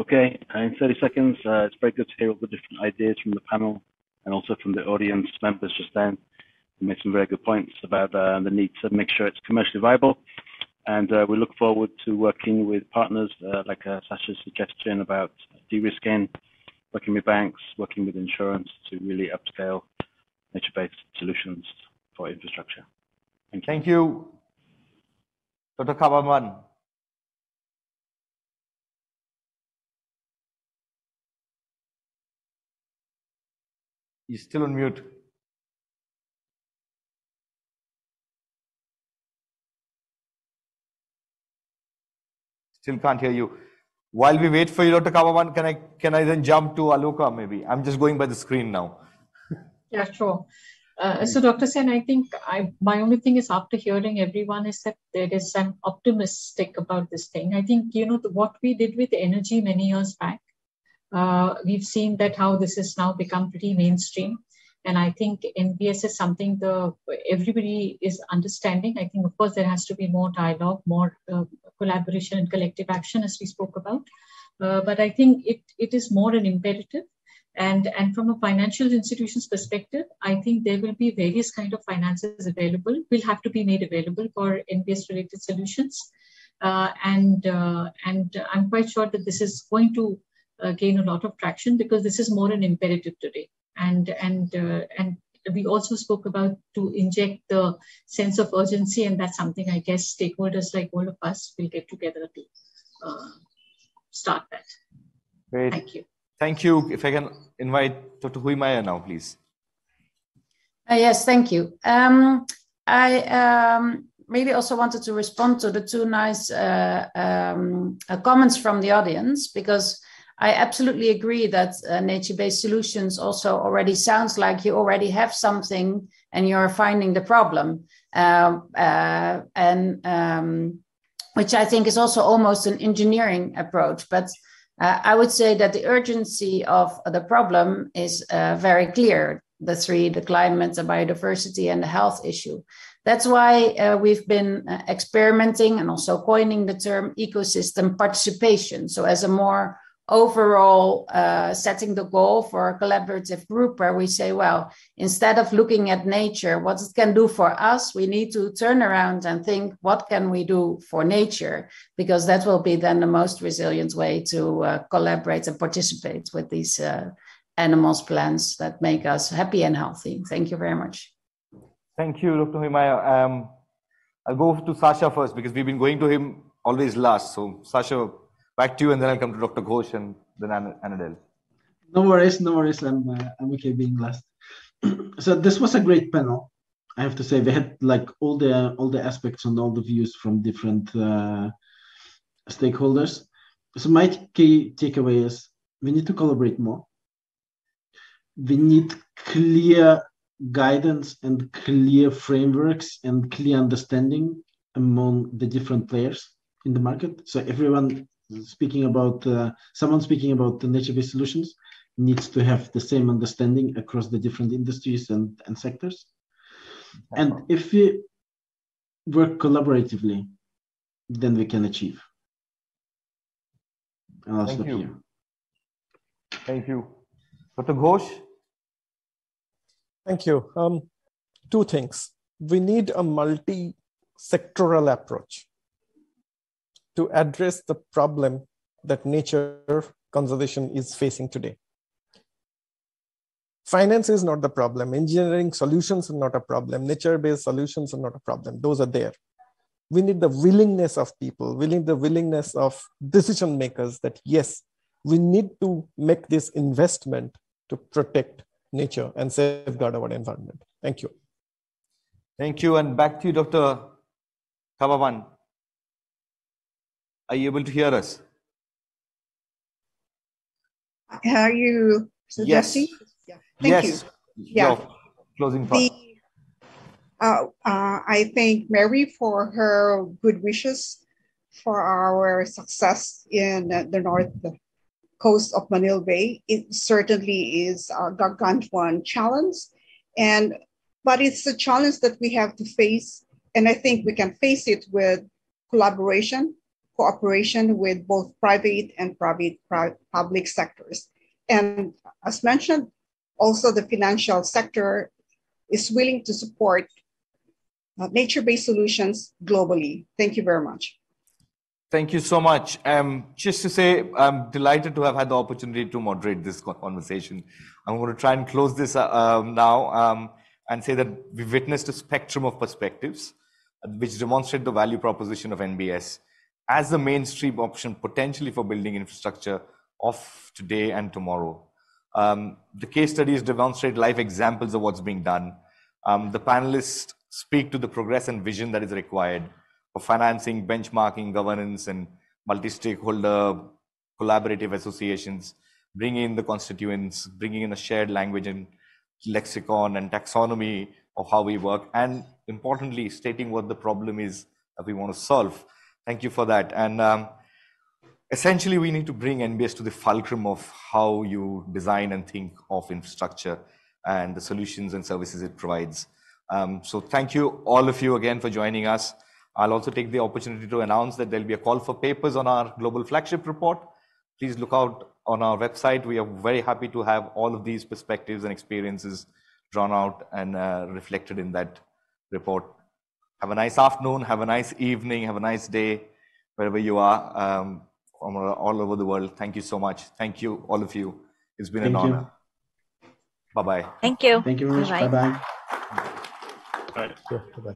[SPEAKER 4] Okay, in 30 seconds, it's very good to hear all the different ideas from the panel and also from the audience members just then. You made some very good points about the need to make sure it's commercially viable. And uh, we look forward to working with partners uh, like uh, Sasha's suggestion about de-risking, working with banks, working with insurance to really upscale nature-based solutions for infrastructure. Thank you.
[SPEAKER 2] Thank you. Dr. Cabanban. You're still on mute. Still can't hear you. While we wait for you, Dr. Cabanban, can I can I then jump to Aloka maybe? I'm just going by the screen now.
[SPEAKER 7] Yeah, sure. Uh, so, Dr. Sen, I think I, my only thing is after hearing everyone is that there is some optimistic about this thing. I think, you know, the, what we did with energy many years back, uh, we've seen that how this has now become pretty mainstream. And I think NBS is something the everybody is understanding. I think, of course, there has to be more dialogue, more uh, collaboration and collective action, as we spoke about. Uh, but I think it, it is more an imperative and, and from a financial institutions perspective, I think there will be various kind of finances available, will have to be made available for NBS related solutions. Uh, and, uh, and I'm quite sure that this is going to uh, gain a lot of traction because this is more an imperative today. And, and, uh, and we also spoke about to inject the sense of urgency, and that's something I guess stakeholders like all of us will get together to uh, start that.
[SPEAKER 2] Great.
[SPEAKER 7] Thank you.
[SPEAKER 2] Thank you. If I can invite Dr. Huimaya now, please.
[SPEAKER 6] Uh, yes, thank you. Um, I um, maybe also wanted to respond to the two nice uh, um, uh, comments from the audience because I absolutely agree that uh, nature-based solutions also already sounds like you already have something and you're finding the problem, Um uh, and um, which I think is also almost an engineering approach, but. Uh, I would say that the urgency of the problem is uh, very clear the three the climate, the biodiversity, and the health issue. That's why uh, we've been uh, experimenting and also coining the term ecosystem participation. So, as a more overall uh, setting the goal for a collaborative group where we say, well, instead of looking at nature, what it can do for us, we need to turn around and think, what can we do for nature? Because that will be then the most resilient way to uh, collaborate and participate with these uh, animals, plants that make us happy and healthy. Thank you very much.
[SPEAKER 2] Thank you, Dr. Himaya. Um, I'll go to Sasha first because we've been going to him always last. So, Sasha, back to you, and then I'll come to Dr. Ghosh and then Annadel.
[SPEAKER 9] No worries, no worries. I'm uh, I'm okay being last. (clears throat) so this was a great panel. I have to say they had like all the all the aspects and all the views from different uh, stakeholders. So my key takeaway is we need to collaborate more. We need clear guidance and clear frameworks and clear understanding among the different players in the market. So everyone speaking about uh, someone speaking about the nature-based solutions needs to have the same understanding across the different industries and, and sectors. And if we work collaboratively, then we can achieve.
[SPEAKER 2] And I'll Thank stop you. here. Thank you. Dr. Ghosh?
[SPEAKER 8] Thank you. Um, two things. We need a multi-sectoral approach to address the problem that nature conservation is facing today. Finance is not the problem. Engineering solutions are not a problem. Nature-based solutions are not a problem. Those are there. We need the willingness of people. We need the willingness of decision makers that yes, we need to make this investment to protect nature and safeguard our environment. Thank you.
[SPEAKER 2] Thank you. And back to you, Dr. Cabanban. Are you able to hear us?
[SPEAKER 5] Are you suggesting?
[SPEAKER 2] Yes. Yeah. Thank yes. you. Yeah. closing thought.
[SPEAKER 5] Uh, uh, I thank Mary for her good wishes for our success in the north coast of Manila Bay. It certainly is a gargantuan challenge, and but it's a challenge that we have to face, and I think we can face it with collaboration, cooperation with both private and private public sectors. And as mentioned, also the financial sector is willing to support uh, nature-based solutions globally. Thank you very much.
[SPEAKER 2] Thank you so much. Um, just to say, I'm delighted to have had the opportunity to moderate this conversation. I'm going to try and close this uh, um, now um, and say that we've witnessed a spectrum of perspectives uh, which demonstrate the value proposition of NBS as the mainstream option potentially for building infrastructure of today and tomorrow. Um, the case studies demonstrate live examples of what's being done. Um, the panelists speak to the progress and vision that is required for financing, benchmarking, governance, and multi-stakeholder collaborative associations, bringing in the constituents, bringing in a shared language and lexicon and taxonomy of how we work, and importantly, stating what the problem is that we want to solve Thank you for that. And um, essentially, we need to bring NBS to the fulcrum of how you design and think of infrastructure and the solutions and services it provides. Um, so thank you, all of you, again for joining us. I'll also take the opportunity to announce that there'll be a call for papers on our global flagship report. Please look out on our website. We are very happy to have all of these perspectives and experiences drawn out and uh, reflected in that report. Have a nice afternoon, have a nice evening, have a nice day, wherever you are um, from all over the world. Thank you so much. Thank you, all of you. It's been Thank an honor. Bye bye.
[SPEAKER 3] Thank you.
[SPEAKER 9] Thank you very much. Bye bye.
[SPEAKER 8] Bye bye.